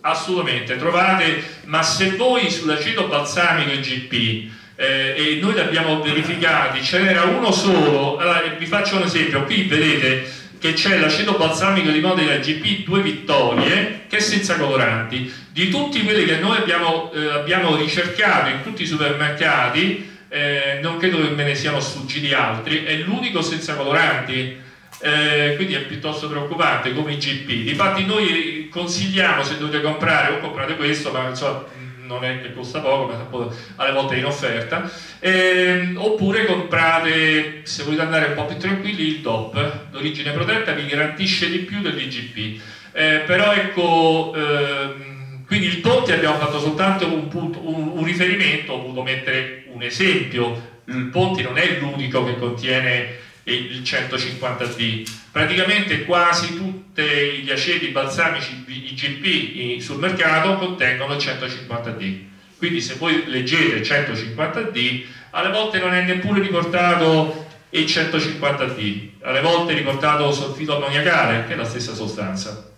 Assolutamente, trovate, ma se voi sull'aceto balsamico IGP eh, e noi li abbiamo verificati, ce n'era uno solo, allora, vi faccio un esempio, qui vedete che c'è l'aceto balsamico di Modena GP 2 vittorie che è senza coloranti, di tutti quelli che noi abbiamo, eh, abbiamo ricercato in tutti i supermercati, eh, non credo che me ne siano sfuggiti altri, è l'unico senza coloranti. Eh, quindi è piuttosto preoccupante come IGP. Difatti noi consigliamo se dovete comprare o comprate questo, ma insomma non è che costa poco, ma alle volte è in offerta, eh, oppure comprate, se volete andare un po' più tranquilli, il DOP, d'origine protetta, vi garantisce di più dell'IGP. Eh, però ecco, ehm, quindi il Ponti abbiamo fatto soltanto un, punto, un, un riferimento, ho voluto mettere un esempio, il Ponti non è l'unico che contiene il 150D. Praticamente quasi tutti gli aceti balsamici IGP sul mercato contengono il 150D. Quindi se voi leggete 150D, alle volte non è neppure riportato il 150D, alle volte è riportato solfito ammoniacale, che è la stessa sostanza.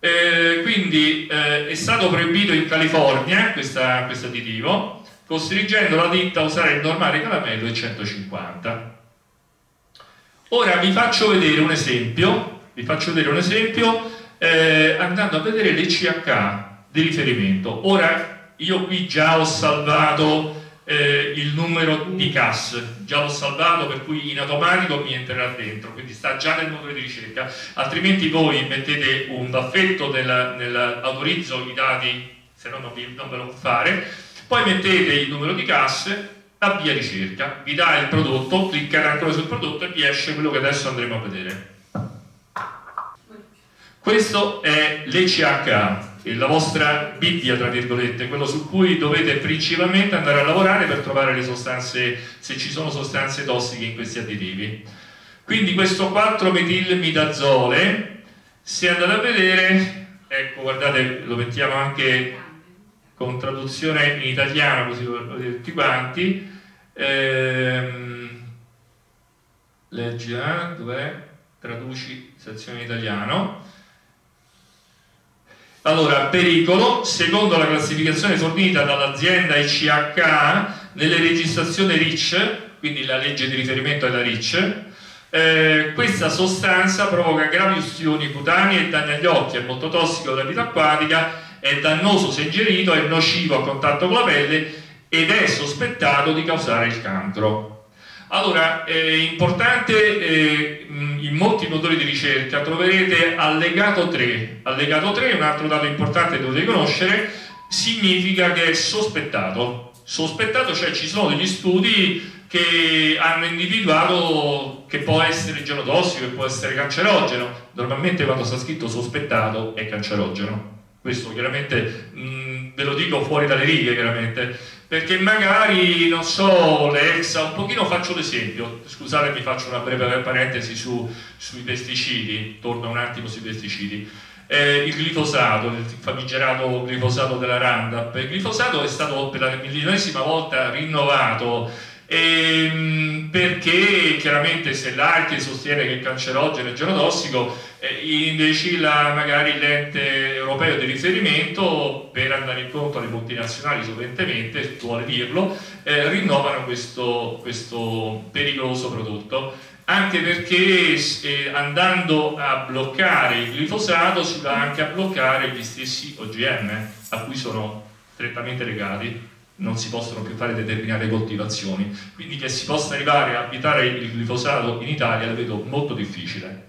Eh, quindi eh, è stato proibito in California questo additivo, costringendo la ditta a usare il normale caramello e 150 Ora vi faccio vedere un esempio, vedere un esempio eh, andando a vedere le CH di riferimento. Ora io qui già ho salvato eh, il numero di CAS, già l'ho salvato per cui in automatico mi entrerà dentro, quindi sta già nel motore di ricerca, altrimenti voi mettete un baffetto nel, nel autorizzo i dati, se no non, vi, non ve lo fare, poi mettete il numero di CAS avvia ricerca, vi dà il prodotto, cliccate ancora sul prodotto e vi esce quello che adesso andremo a vedere. Questo è l'ECHA, la vostra Bibbia, tra virgolette, quello su cui dovete principalmente andare a lavorare per trovare le sostanze, se ci sono sostanze tossiche in questi additivi. Quindi questo 4-metilmidazole, se andate a vedere, ecco guardate, lo mettiamo anche con traduzione in italiano, così lo vedete tutti quanti. Ehm, leggi, eh, dov'è? Traduci sezione italiano. Allora, pericolo, secondo la classificazione fornita dall'azienda ICH nelle registrazioni RICH, quindi la legge di riferimento è la RICH, eh, questa sostanza provoca gravi ustioni cutanei e danni agli occhi, è molto tossico della vita acquatica, è dannoso se ingerito, è nocivo a contatto con la pelle ed è sospettato di causare il cancro. Allora, è importante, eh, in molti motori di ricerca troverete allegato 3. Allegato 3 è un altro dato importante che dovete conoscere, significa che è sospettato. Sospettato, cioè ci sono degli studi che hanno individuato che può essere genotossico, che può essere cancerogeno. Normalmente quando sta scritto sospettato è cancerogeno. Questo chiaramente mh, ve lo dico fuori dalle righe, chiaramente. Perché magari, non so, l'EXA, un pochino faccio l'esempio, scusate mi faccio una breve parentesi su, sui pesticidi, torno un attimo sui pesticidi. Eh, il glifosato, il famigerato glifosato della Roundup, il glifosato è stato per la milionesima volta rinnovato ehm, perché chiaramente se l'ARCHE sostiene che è cancerogeno e genotossico eh, invece la, magari l'ente europeo di riferimento per andare incontro alle multinazionali sovente vuole dirlo eh, rinnovano questo, questo pericoloso prodotto. Anche perché eh, andando a bloccare il glifosato si va anche a bloccare gli stessi OGM a cui sono strettamente legati non si possono più fare determinate coltivazioni, quindi che si possa arrivare a abitare il glifosato in Italia lo vedo molto difficile.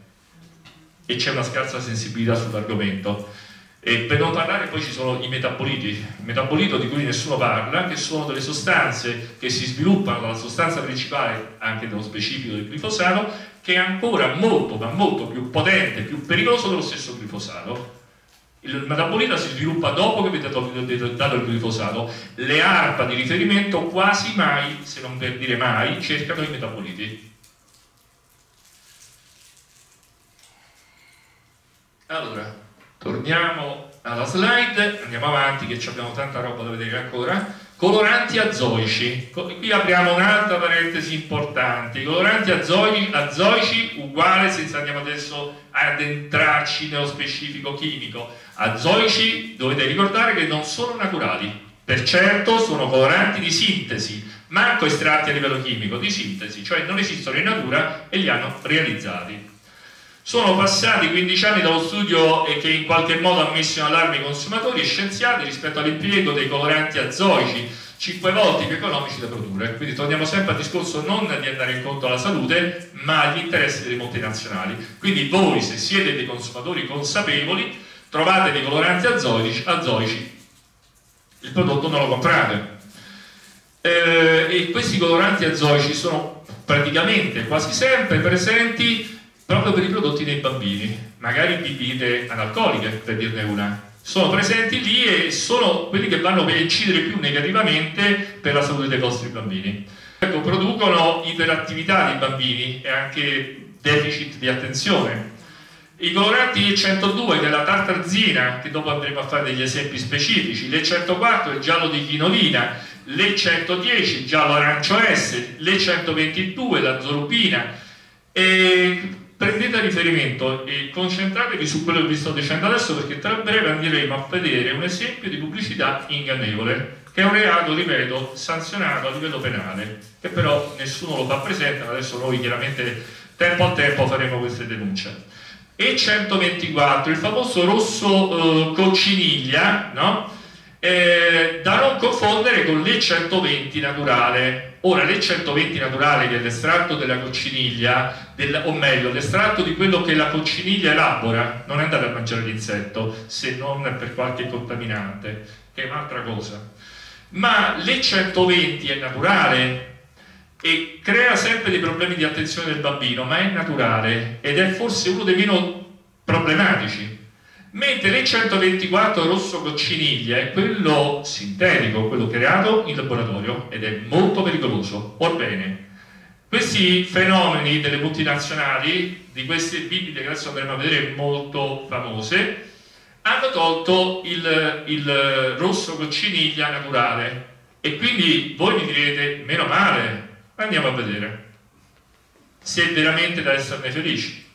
E c'è una scarsa sensibilità sull'argomento. E per non parlare poi ci sono i metaboliti, il metabolito di cui nessuno parla, che sono delle sostanze che si sviluppano dalla sostanza principale, anche nello specifico del glifosato, che è ancora molto ma molto più potente, più pericoloso dello stesso glifosato il metabolita si sviluppa dopo che avete dato il glifosato. Le ARPA di riferimento quasi mai, se non per dire mai, cercano i metaboliti. Allora, torniamo alla slide, andiamo avanti che abbiamo tanta roba da vedere ancora. Coloranti azoici, qui apriamo un'altra parentesi importante. Coloranti azoici, azoici uguale, senza andiamo adesso ad entrarci nello specifico chimico. Azoici dovete ricordare che non sono naturali, per certo sono coloranti di sintesi, manco estratti a livello chimico, di sintesi, cioè non esistono in natura e li hanno realizzati. Sono passati 15 anni dallo studio che in qualche modo ha messo in allarme i consumatori e scienziati rispetto all'impiego dei coloranti azoici, 5 volte più economici da produrre. Quindi torniamo sempre al discorso non di andare incontro alla salute, ma agli interessi delle multinazionali. Quindi voi, se siete dei consumatori consapevoli, trovate dei coloranti azoici, azoici il prodotto non lo comprate. Eh, e questi coloranti azoici sono praticamente quasi sempre presenti proprio per i prodotti dei bambini, magari bibite analcoliche per dirne una. Sono presenti lì e sono quelli che vanno a incidere più negativamente per la salute dei vostri bambini. Ecco, producono iperattività dei bambini e anche deficit di attenzione. I coloranti E102 della tartarzina, che dopo andremo a fare degli esempi specifici, l'E104 il giallo di chinolina, l'E110 il giallo arancio S, l'E122 la zorubina, e prendete a riferimento e concentratevi su quello che vi sto dicendo adesso perché tra breve andremo a vedere un esempio di pubblicità ingannevole che è un reato, ripeto, sanzionato a livello penale che però nessuno lo fa presente adesso noi chiaramente tempo a tempo faremo queste denunce e 124 il famoso rosso eh, cocciniglia no? eh, da non confondere con l'E120 naturale Ora l'E120 naturale, che è l'estratto della cocciniglia, del, o meglio, l'estratto di quello che la cocciniglia elabora, non andate a mangiare l'insetto se non per qualche contaminante, che è un'altra cosa. Ma l'E120 è naturale e crea sempre dei problemi di attenzione del bambino, ma è naturale ed è forse uno dei meno problematici mentre l'E124 rosso cocciniglia è quello sintetico, quello creato in laboratorio ed è molto pericoloso. Orbene, questi fenomeni delle multinazionali, di queste bibite che adesso andremo a vedere molto famose, hanno tolto il, il rosso cocciniglia naturale e quindi voi mi direte, meno male, andiamo a vedere se è veramente da esserne felici.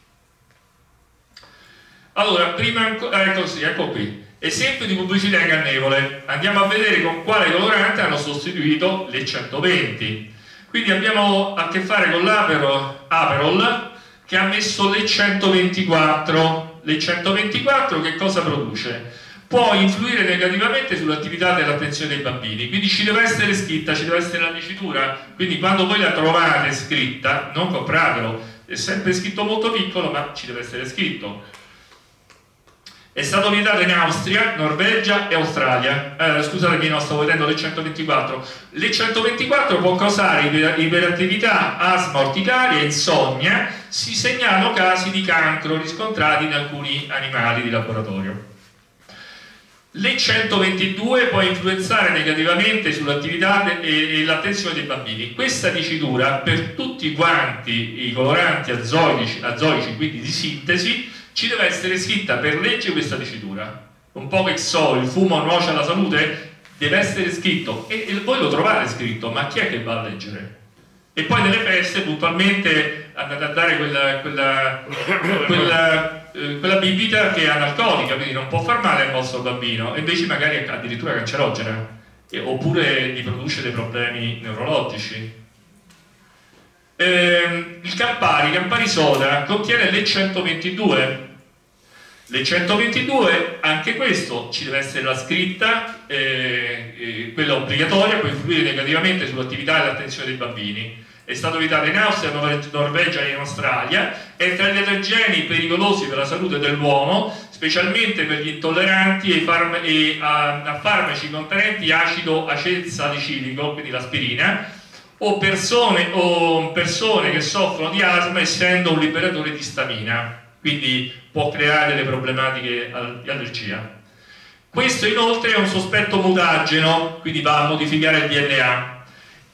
Allora, prima ancora, ecco sì, ecco qui. Esempio di pubblicità ingannevole. Andiamo a vedere con quale colorante hanno sostituito le 120. Quindi abbiamo a che fare con l'Aperol che ha messo le 124. Le 124 che cosa produce? Può influire negativamente sull'attività dell'attenzione dei bambini, quindi ci deve essere scritta, ci deve essere la dicitura, quindi quando voi la trovate scritta non compratelo, è sempre scritto molto piccolo ma ci deve essere scritto è stato vietato in Austria, Norvegia e Australia. Eh, scusate non stavo vedendo le 124. Le 124 può causare iperattività, asma, orticaria, insonnia. Si segnalano casi di cancro riscontrati in alcuni animali di laboratorio. Le 122 può influenzare negativamente sull'attività e l'attenzione dei bambini. Questa dicitura per tutti quanti i coloranti azoici, azoici quindi di sintesi, ci deve essere scritta per legge questa dicitura. Un po' che so, il fumo nuoce alla salute, deve essere scritto e, e, voi lo trovate scritto, ma chi è che va a leggere? E poi nelle feste puntualmente andate a dare quella, quella, quella, eh, quella bibita che è analcolica, quindi non può far male al vostro bambino, e invece magari è addirittura cancerogena, e, oppure gli produce dei problemi neurologici. Eh, il Campari, Campari Soda, contiene le 122. Le 122, anche questo ci deve essere la scritta, eh, eh, quella obbligatoria, può influire negativamente sull'attività e l'attenzione dei bambini. È stato vietato in Austria, Norvegia e in Australia. È tra gli allergeni pericolosi per la salute dell'uomo, specialmente per gli intolleranti farm e a, a farmaci contenenti acido acetilsalicilico, quindi l'aspirina o o persone che soffrono di asma essendo un liberatore di stamina, quindi può creare delle problematiche di allergia. Questo inoltre è un sospetto mutageno, quindi va a modificare il DNA,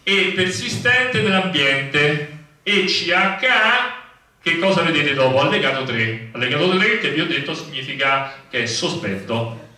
e persistente nell'ambiente, e CHA, che cosa vedete dopo? Allegato 3. Allegato 3 che vi ho detto significa che è sospetto.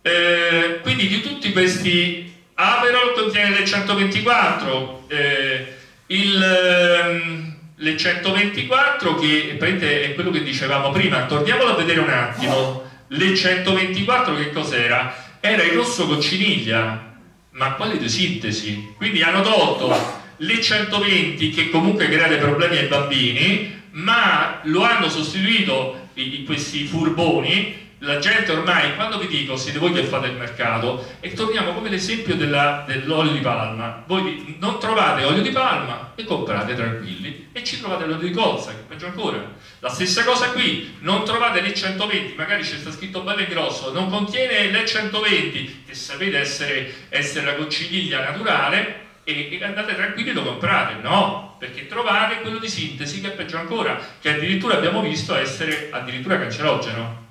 Eh, quindi di tutti questi Averol contiene le 124, eh, il, ehm, le 124 che è quello che dicevamo prima, torniamolo a vedere un attimo, le 124 che cos'era? Era il rosso cocciniglia, ma quale di sintesi? Quindi hanno tolto le 120 che comunque crea dei problemi ai bambini, ma lo hanno sostituito questi furboni la gente ormai, quando vi dico siete voi che fate il mercato, e torniamo come l'esempio dell'olio di palma, voi non trovate olio di palma e comprate tranquilli e ci trovate l'olio di colza, che peggio ancora. La stessa cosa qui, non trovate le 120, magari c'è sta scritto bello e grosso, non contiene le 120, che sapete essere, essere la cocciniglia naturale, e, e andate tranquilli e lo comprate, no? Perché trovate quello di sintesi che è peggio ancora, che addirittura abbiamo visto essere addirittura cancerogeno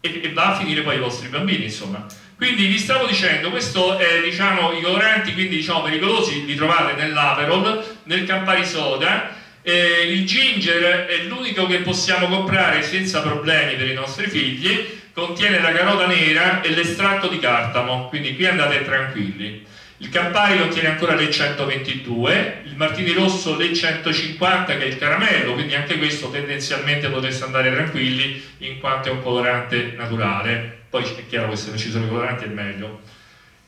e, e va a finire poi ai vostri bambini, insomma. Quindi vi stavo dicendo, questo è diciamo, i coloranti quindi diciamo pericolosi li trovate nell'Aperol, nel Campari Soda, eh, il ginger è l'unico che possiamo comprare senza problemi per i nostri figli, contiene la carota nera e l'estratto di cartamo, quindi qui andate tranquilli. Il Campari contiene ancora le 122, il Martini Rosso le 150 che è il caramello, quindi anche questo tendenzialmente potreste andare tranquilli in quanto è un colorante naturale. Poi è chiaro che se non ci sono i coloranti è meglio.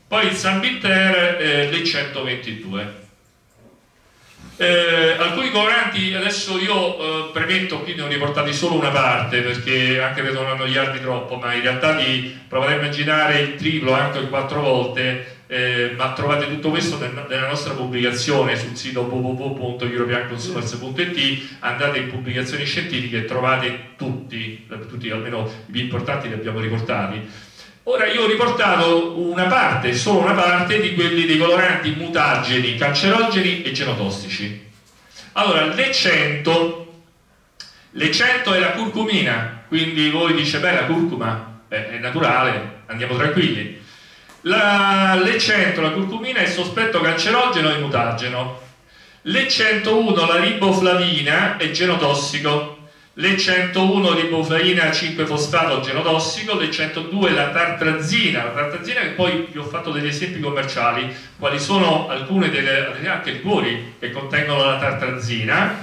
Poi il San Bitter eh, le 122. Eh, alcuni coloranti, adesso io eh, premetto qui ne ho riportati solo una parte perché anche per non annoiarvi troppo, ma in realtà di provare a immaginare il triplo anche il quattro volte eh, ma trovate tutto questo nella nostra pubblicazione sul sito www.europeanconsumers.it andate in pubblicazioni scientifiche e trovate tutti, tutti, almeno i più importanti li abbiamo riportati ora io ho riportato una parte, solo una parte di quelli dei coloranti mutageni, cancerogeni e genotossici allora le 100 le 100 è la curcumina quindi voi dice beh la curcuma è, è naturale, andiamo tranquilli. La, l'E100, la curcumina, è sospetto cancerogeno e mutageno. L'E101, la riboflavina, è genotossico. L'E101 riboflavina 5-fosfato genotossico, l'E102 la tartrazina, la tartrazina che poi vi ho fatto degli esempi commerciali, quali sono alcune delle, anche liquori che contengono la tartrazina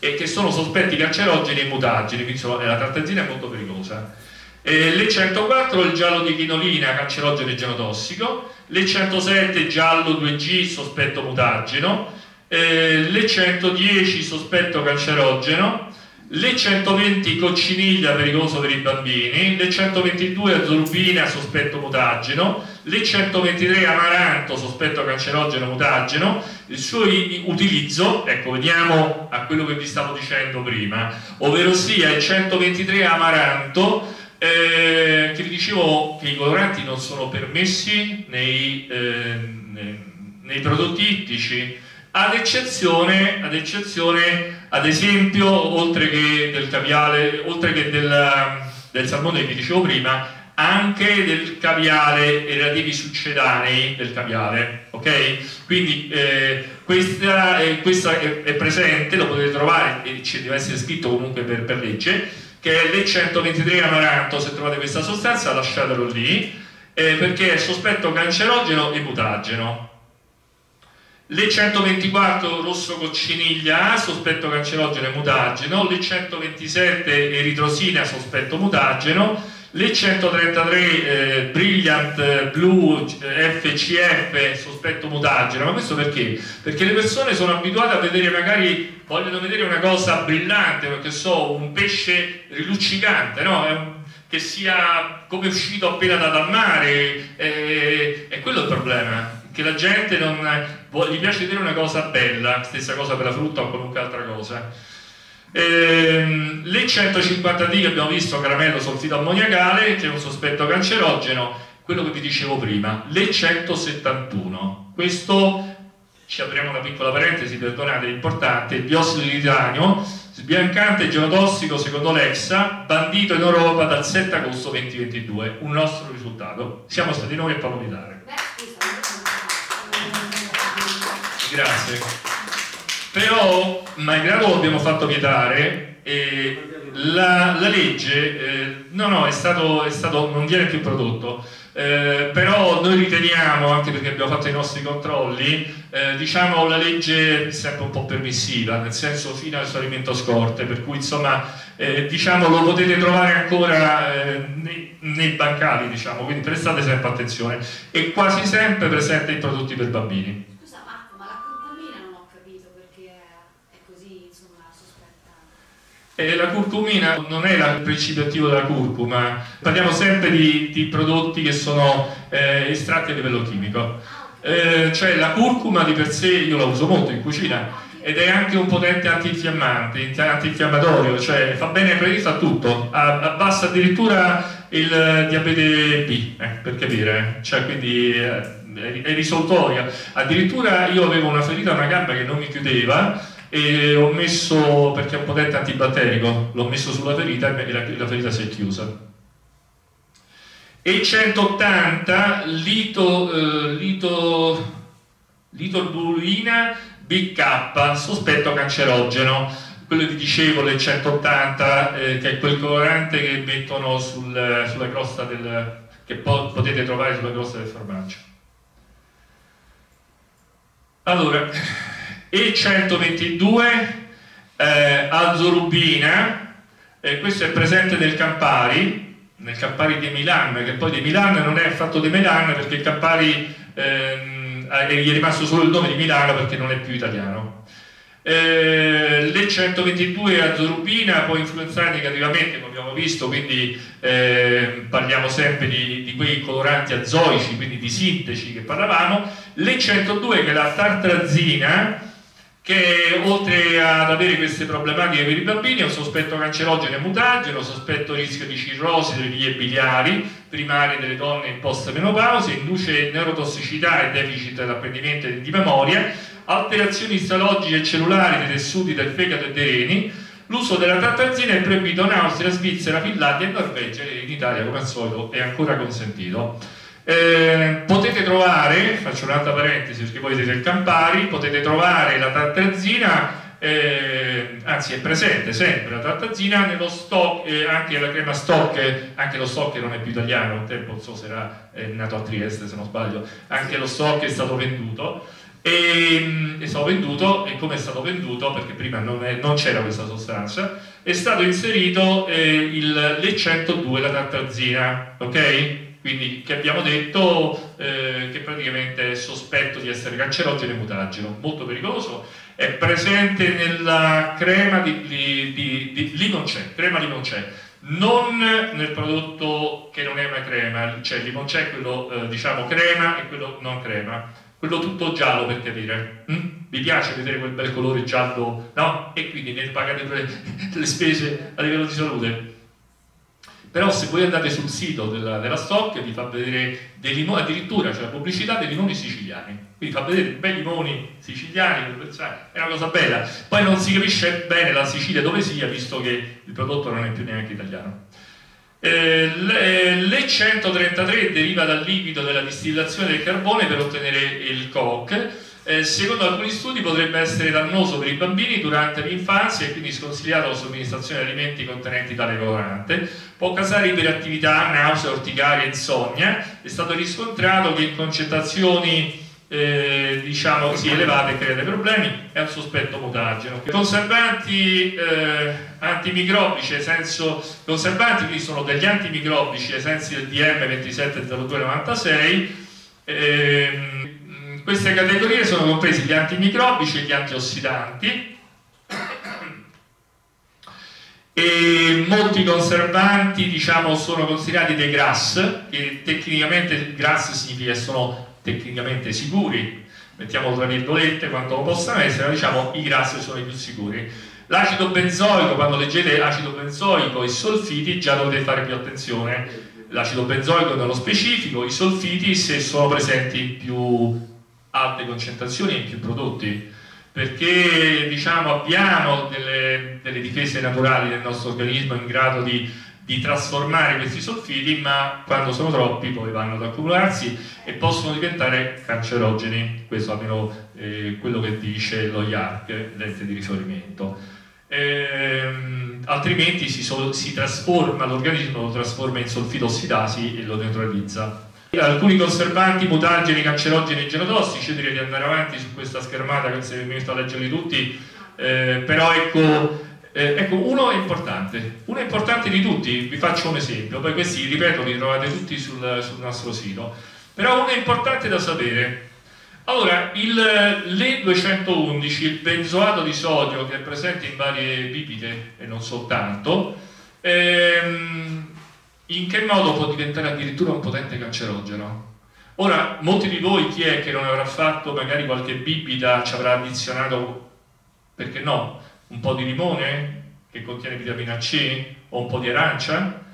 e che sono sospetti cancerogeni e mutageni, quindi la tartrazina è molto pericolosa. L'E104 il giallo di chinolina, cancerogeno e genotossico, l'E107 giallo 2G, sospetto mutageno, l'E110 sospetto cancerogeno, le 120 cocciniglia pericoloso per i bambini, le 122 azorbina sospetto mutageno, le 123 amaranto sospetto cancerogeno mutageno, il suo utilizzo, ecco veniamo a quello che vi stavo dicendo prima, ovvero sia il 123 amaranto eh, che vi dicevo che i coloranti non sono permessi nei, eh, nei prodotti ittici, ad eccezione, ad eccezione, ad esempio, oltre che del caviale, oltre che del, del salmone che vi dicevo prima, anche del caviale e relativi succedanei del caviale, ok? Quindi eh, questa, eh, questa è, è, presente, lo potete trovare e ci deve essere scritto comunque per, per legge, che è l'E123 amaranto, se trovate questa sostanza lasciatelo lì, eh, perché è sospetto cancerogeno e mutageno, le 124 rosso cocciniglia sospetto cancerogeno e mutageno, le 127 eritrosina, sospetto mutageno, le 133 eh, Brilliant Blue FCF, sospetto mutageno, ma questo perché? Perché le persone sono abituate a vedere magari, vogliono vedere una cosa brillante, perché so, un pesce riluccicante, no? che sia come uscito appena dal mare, eh, e quello è il problema che la gente non, gli piace vedere una cosa bella, stessa cosa per la frutta o qualunque altra cosa. Ehm, le 150D che abbiamo visto, caramello solfito ammoniacale, che è un sospetto cancerogeno, quello che vi dicevo prima, le 171. Questo, ci apriamo una piccola parentesi, perdonate, è importante, il biossido di titanio, sbiancante e genotossico secondo l'EXA, bandito in Europa dal 7 agosto 2022, un nostro risultato. Siamo stati noi a palomitare. Grazie. Però, malgrado abbiamo fatto vietare, eh, la, la, legge, eh, no no, è stato, è stato, non viene più prodotto, eh, però noi riteniamo, anche perché abbiamo fatto i nostri controlli, eh, diciamo la legge è sempre un po' permissiva, nel senso fino al scioglimento scorte, per cui insomma eh, diciamo lo potete trovare ancora eh, nei, nei, bancali, diciamo, quindi prestate sempre attenzione, e quasi sempre presente i prodotti per bambini. E la curcumina non è il principio attivo della curcuma, parliamo sempre di, di prodotti che sono eh, estratti a livello chimico. Eh, cioè la curcuma di per sé io la uso molto in cucina ed è anche un potente antinfiammante, antinfiammatorio, cioè fa bene fa tutto, abbassa addirittura il diabete B, eh, per capire, cioè quindi eh, è risoltoria. Addirittura io avevo una ferita a una gamba che non mi chiudeva e ho messo, perché è un potente antibatterico, l'ho messo sulla ferita e la, la ferita si è chiusa. E 180 lito, eh, lito, litorbulina BK, sospetto cancerogeno, quello che dicevo, le 180, eh, che è quel colorante che mettono sul, sulla crosta del, che po potete trovare sulla crosta del formaggio. Allora, e 122 eh, azzorubina, eh, questo è presente nel Campari, nel Campari di Milan, che poi di Milan non è fatto di Milan perché il Campari ehm, gli è rimasto solo il nome di Milano perché non è più italiano. Eh, le 122 azzorubina può influenzare negativamente come abbiamo visto quindi eh, parliamo sempre di, di, quei coloranti azoici quindi di sintesi che parlavamo le 102 che è la tartrazina che oltre ad avere queste problematiche per i bambini è un sospetto cancerogeno e mutageno, sospetto rischio di cirrosi delle vie biliari primarie delle donne in post-menopausa, induce neurotossicità e deficit dell'apprendimento e di memoria, alterazioni istologiche e cellulari dei tessuti del fegato e dei reni, L'uso della tartarzina è proibito in Austria, Svizzera, Finlandia e Norvegia in Italia come al solito è ancora consentito. Eh, potete trovare, faccio un'altra parentesi perché voi siete il Campari, potete trovare la tartarzina eh, anzi è presente sempre la trattazzina nello stock, eh, anche la crema stock, anche lo stock non è più italiano, un tempo non so se era nato a Trieste se non sbaglio, anche lo stock è stato venduto e è stato venduto e come è stato venduto perché prima non, non c'era questa sostanza è stato inserito eh, il, l'E102 la tartarzina ok? Quindi che abbiamo detto eh, che praticamente è sospetto di essere cancerogeno e mutageno molto pericoloso è presente nella crema di, di, di, di limoncè, crema limoncè, non nel prodotto che non è una crema, cioè il limoncè è quello eh, diciamo crema e quello non crema, quello tutto giallo per capire. Mm? Vi piace vedere quel bel colore giallo? No? E quindi ne pagate le, le spese a livello di salute però se voi andate sul sito della, della stock vi fa vedere dei limoni, addirittura c'è la pubblicità dei limoni siciliani, quindi fa vedere bei limoni siciliani, è una cosa bella. Poi non si capisce bene la Sicilia dove sia, visto che il prodotto non è più neanche italiano. Eh, L'E133 deriva dal liquido della distillazione del carbone per ottenere il coke eh, secondo alcuni studi potrebbe essere dannoso per i bambini durante l'infanzia e quindi sconsigliato la somministrazione di alimenti contenenti tale colorante, può causare iperattività, nausea, orticaria, insonnia. È stato riscontrato che in concentrazioni eh, diciamo così elevate crea dei problemi, è un sospetto mutageno. Conservanti eh, antimicrobici, senso, conservanti quindi sono degli antimicrobici ai sensi del DM 270296 ehm, queste categorie sono compresi gli antimicrobici e gli antiossidanti. E molti conservanti diciamo, sono considerati dei GRAS che tecnicamente GRAS significa che sono tecnicamente sicuri. Mettiamo tra virgolette quanto lo possano essere diciamo i GRAS sono i più sicuri. L'acido benzoico quando leggete acido benzoico e solfiti già dovete fare più attenzione. L'acido benzoico nello specifico i solfiti se sono presenti più alte concentrazioni in più prodotti perché diciamo, abbiamo delle, delle, difese naturali del nostro organismo in grado di, di, trasformare questi solfiti ma quando sono troppi poi vanno ad accumularsi e possono diventare cancerogeni. Questo almeno eh, quello che dice lo IARC l'ente di riferimento. Ehm, altrimenti si, so, si trasforma l'organismo lo trasforma in solfito ossidasi e lo neutralizza alcuni conservanti, mutageni, cancerogeni e genotossici, io direi di andare avanti su questa schermata che se mi sto a leggerli tutti, eh, però ecco, eh, ecco, uno è importante, uno è importante di tutti, vi faccio un esempio, poi questi, ripeto, li trovate tutti sul, sul nostro sito, però uno è importante da sapere. Allora, il, l'E211, il benzoato di sodio che è presente in varie bibite e non soltanto, ehm, in che modo può diventare addirittura un potente cancerogeno? Ora, molti di voi, chi è che non avrà fatto magari qualche bibita, ci avrà addizionato, perché no, un po' di limone che contiene vitamina C o un po' di arancia?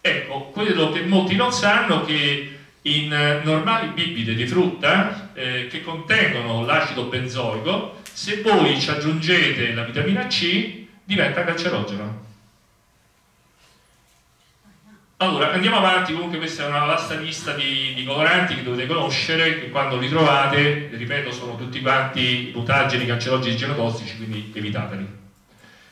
Ecco, quello che molti non sanno è che in normali bibite di frutta eh, che contengono l'acido benzoico, se voi ci aggiungete la vitamina C, diventa cancerogeno. Allora, andiamo avanti, comunque questa è una vasta lista di, di, coloranti che dovete conoscere, che quando li trovate, ripeto, sono tutti quanti mutageni, cancerogeni, genotossici, quindi evitateli.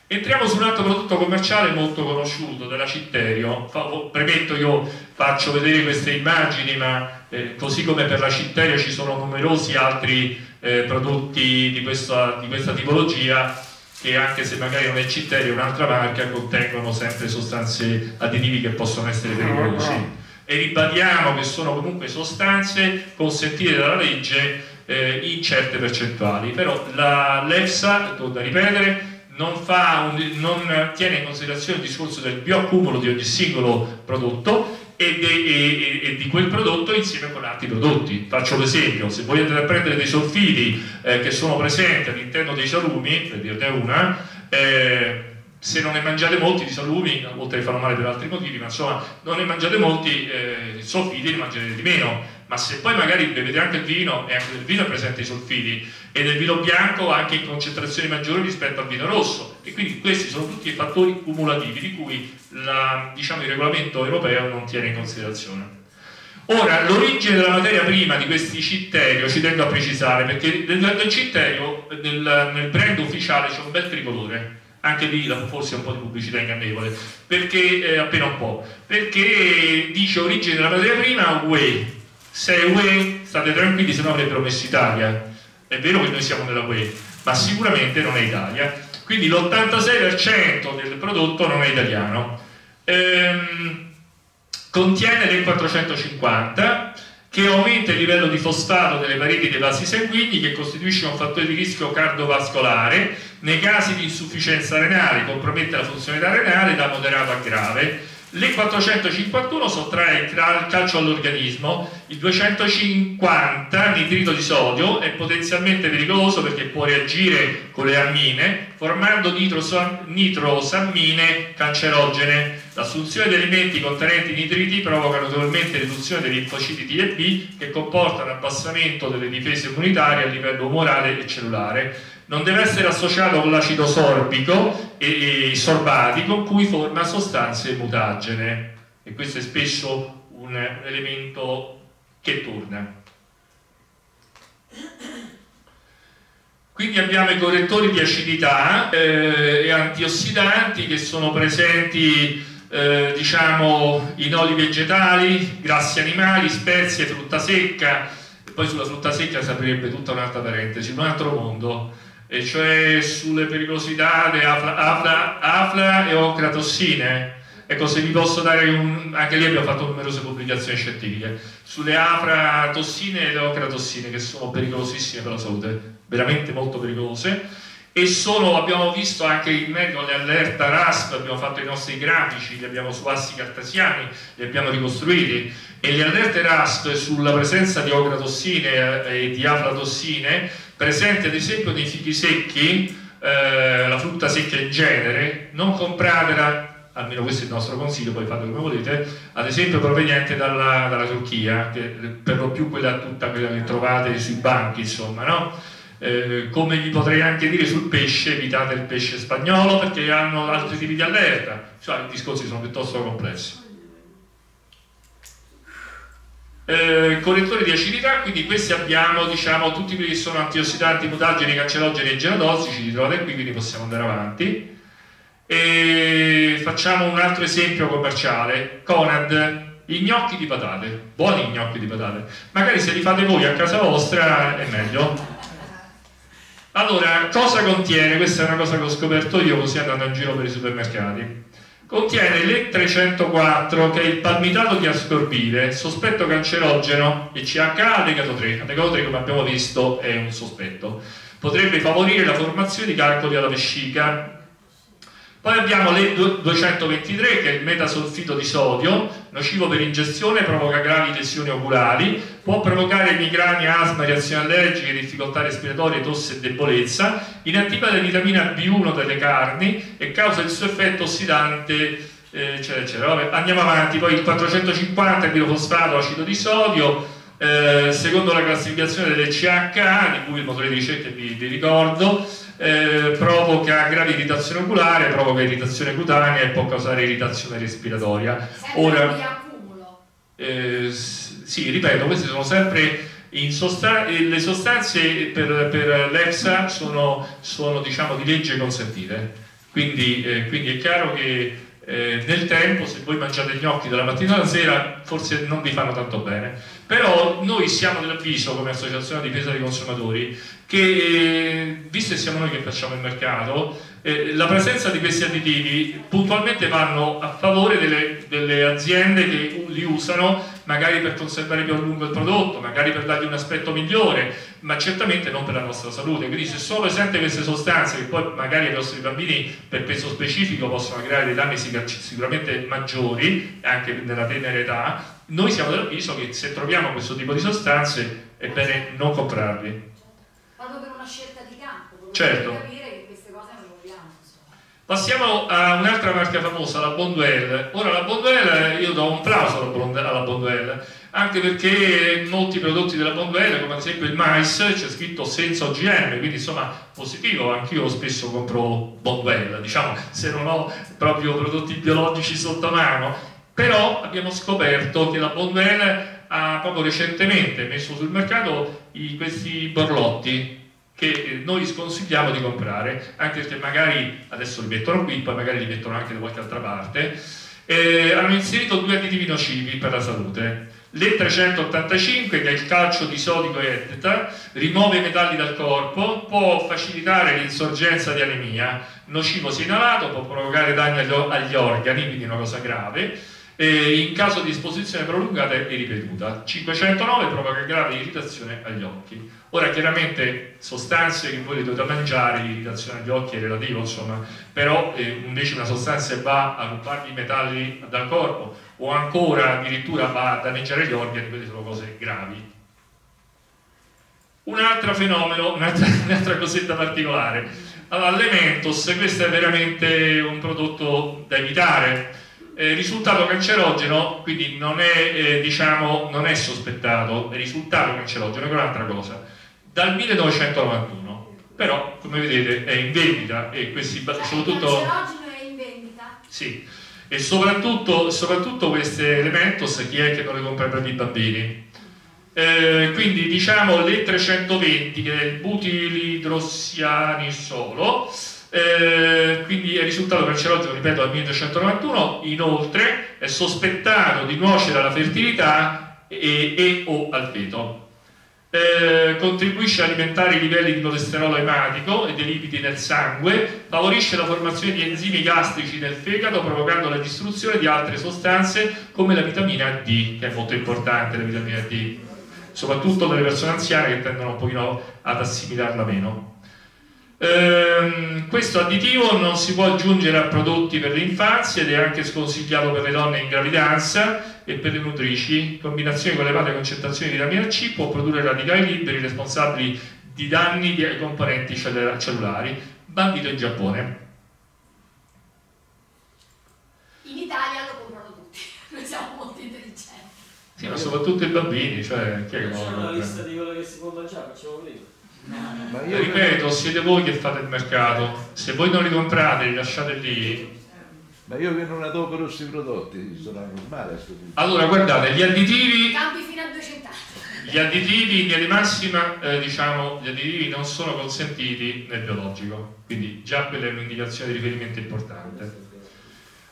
Entriamo su un altro prodotto commerciale molto conosciuto, della Citterio. premetto, io faccio vedere queste immagini, ma eh, così come per la Citterio ci sono numerosi altri eh, prodotti di questa, di questa tipologia, che anche se magari non è Citteria un'altra marca contengono sempre sostanze additivi che possono essere pericolosi. e ribadiamo che sono comunque sostanze consentite dalla legge eh, in certe percentuali. Però l'EFSA, torno a ripetere non, un, non, tiene in considerazione il discorso del bioaccumulo di ogni singolo prodotto e, de, e, e, di quel prodotto insieme con altri prodotti. Faccio l'esempio, se voi andate a prendere dei solfiti eh, che sono presenti all'interno dei salumi, per dirne una, eh, se non ne mangiate molti di salumi, oltre che fanno male per altri motivi, ma insomma non ne mangiate molti, eh, solfiti ne mangerete di meno. Ma se poi magari bevete anche il vino, e anche nel vino è presente i solfiti, e nel vino bianco anche in concentrazioni maggiori rispetto al vino rosso. E quindi questi sono tutti fattori cumulativi di cui la, diciamo, il regolamento europeo non tiene in considerazione. Ora, l'origine della materia prima di questi citterio ci tengo a precisare, perché nel, nel citterio, nel, nel brand ufficiale c'è un bel tricolore, anche lì forse un po' di pubblicità ingannevole, perché eh, appena un po', perché dice origine della materia prima UE, se è UE state tranquilli se no avrebbero messo Italia, è vero che noi siamo nella UE, ma sicuramente non è Italia, quindi l'86% del prodotto non è italiano. Ehm, contiene l'E 450 che aumenta il livello di fosfato delle pareti dei vasi sanguigni che costituisce un fattore di rischio cardiovascolare nei casi di insufficienza renale, compromette la funzionalità renale da moderato a grave. L'E451 sottrae il calcio all'organismo, il 250 nitrito di sodio è potenzialmente pericoloso perché può reagire con le ammine formando nitrosammine cancerogene. L'assunzione di alimenti contenenti nitriti provoca notevolmente riduzione dei linfociti T e B che comportano abbassamento delle difese immunitarie a livello umorale e cellulare non deve essere associato con l'acido sorbico e, e sorbati con cui forma sostanze mutagene. E questo è spesso un, un elemento che torna. Quindi abbiamo i correttori di acidità eh, e antiossidanti che sono presenti eh, diciamo in oli vegetali, grassi animali, spezie, frutta secca, e poi sulla frutta secca si aprirebbe tutta un'altra parentesi, un altro mondo e cioè sulle pericolosità di afla, afla, afla e ocratossine. Ecco, se vi posso dare un... anche lì abbiamo fatto numerose pubblicazioni scientifiche sulle aflatossine e le ocratossine che sono pericolosissime per la salute, veramente molto pericolose e sono, abbiamo visto anche in merito alle allerta RASP, abbiamo fatto i nostri grafici, li abbiamo su assi cartesiani, li abbiamo ricostruiti e le allerte RASP sulla presenza di ocratossine e di aflatossine presenti ad esempio nei fichi secchi, eh, la frutta secca in genere, non compratela, almeno questo è il nostro consiglio, poi fate come volete, ad esempio proveniente dalla, dalla Turchia, che per lo più quella tutta quella che trovate sui banchi, insomma, no? Eh, come vi potrei anche dire sul pesce, evitate il pesce spagnolo perché hanno altri tipi di allerta, cioè i discorsi sono piuttosto complessi. Eh, correttori di acidità, quindi questi abbiamo diciamo, tutti quelli che sono antiossidanti, mutageni, cancerogeni e genotossici, li trovate qui, quindi possiamo andare avanti. E facciamo un altro esempio commerciale, Conad, i gnocchi di patate, buoni gnocchi di patate, magari se li fate voi a casa vostra è meglio. Allora, cosa contiene? Questa è una cosa che ho scoperto io così andando in giro per i supermercati contiene l'E304 che è il palmitato di ascorbile, sospetto cancerogeno e CHA allegato 3. Allegato 3 come abbiamo visto è un sospetto. Potrebbe favorire la formazione di calcoli alla vescica, poi abbiamo l'E223 che è il metasolfito di sodio, nocivo per ingestione, provoca gravi lesioni oculari, può provocare emicrania, asma, reazioni allergiche, difficoltà respiratorie, tosse e debolezza, inattiva la vitamina B1 delle carni e causa il suo effetto ossidante eccetera eccetera. Vabbè, andiamo avanti, poi il 450 è pirofosfato, acido di sodio, eh, secondo la classificazione delle CHA, di cui il motore di ricerca vi, vi ricordo, eh, provoca grave irritazione oculare, provoca irritazione cutanea e può causare irritazione respiratoria. Ora, eh, sì, ripeto, queste sono sempre sostan le sostanze per, per l'EFSA sono, sono diciamo, di legge consentite, quindi, eh, quindi è chiaro che eh, nel tempo se voi mangiate gnocchi dalla mattina alla sera forse non vi fanno tanto bene. Però noi siamo dell'avviso come associazione di difesa dei consumatori che eh, visto che siamo noi che facciamo il mercato eh, la presenza di questi additivi puntualmente vanno a favore delle, delle, aziende che li usano magari per conservare più a lungo il prodotto, magari per dargli un aspetto migliore, ma certamente non per la nostra salute. Quindi se sono presenti queste sostanze che poi magari ai nostri bambini per peso specifico possono creare dei danni sicuramente maggiori, anche nella tenera età, noi siamo dell'avviso che se troviamo questo tipo di sostanze è bene non comprarli. Vado per una scelta di campo, certo. capire che queste cose non vogliamo. Passiamo a un'altra marca famosa, la Bonduelle. Ora la Bonduelle, io do un plauso alla Bonduelle, anche perché molti prodotti della Bonduelle, come ad esempio il mais, c'è scritto senza OGM, quindi insomma positivo, anch'io spesso compro Bonduelle, diciamo se non ho proprio prodotti biologici sotto mano, però abbiamo scoperto che la Bonduelle ha proprio recentemente messo sul mercato questi borlotti che noi sconsigliamo di comprare, anche perché magari adesso li mettono qui, poi magari li mettono anche da qualche altra parte, eh, hanno inserito due additivi nocivi per la salute. L'E385, che è il calcio di sodico ETA, rimuove i metalli dal corpo, può facilitare l'insorgenza di anemia, nocivo se inalato, può provocare danni agli organi, quindi una cosa grave, e in caso di esposizione prolungata e ripetuta. 509 provoca grave irritazione agli occhi. Ora chiaramente sostanze che voi dovete mangiare, l'irritazione agli occhi è relativo, insomma, però eh, invece una sostanza va a rubarvi i metalli dal corpo o ancora addirittura va a danneggiare gli organi, quelle sono cose gravi. Un altro fenomeno, un'altra, un'altra cosetta particolare. Allora, l'Ementos, questo è veramente un prodotto da evitare eh, risultato cancerogeno, quindi non è, eh, diciamo, non è sospettato, è risultato cancerogeno, che è un'altra cosa, dal 1991, però come vedete è in vendita e questi cioè, soprattutto... È in vendita? Sì, e soprattutto, soprattutto questi elementos chi è che non le compra per i bambini? Eh, quindi diciamo le 320 che è il butilidrossiani solo eh, quindi è risultato cancerogeno, ripeto, dal 1991, inoltre è sospettato di nuocere alla fertilità e, e o al feto. Eh, contribuisce a alimentare i livelli di colesterolo ematico e dei lipidi nel sangue, favorisce la formazione di enzimi gastrici nel fegato provocando la distruzione di altre sostanze come la vitamina D, che è molto importante la vitamina D, soprattutto per le persone anziane che tendono un pochino ad assimilarla meno. Ehm, questo additivo non si può aggiungere a prodotti per l'infanzia ed è anche sconsigliato per le donne in gravidanza e per le nutrici. In combinazione con elevate concentrazioni di vitamina C può produrre radicali liberi responsabili di danni ai componenti cellulari. Bandito in Giappone. In Italia lo comprano tutti, noi siamo molto intelligenti. Sì, ma soprattutto i bambini, cioè chi è che C'è una lista di quello che si può mangiare, facciamo vedere. Ma io ripeto, siete voi che fate il mercato, se voi non li comprate, li lasciate lì. Ma io che non adopero questi prodotti, sono normale. Allora, guardate, gli additivi. Campi fino a 200 Gli additivi in linea di massima, eh, diciamo, gli additivi non sono consentiti nel biologico, quindi già quella è un'indicazione di riferimento importante.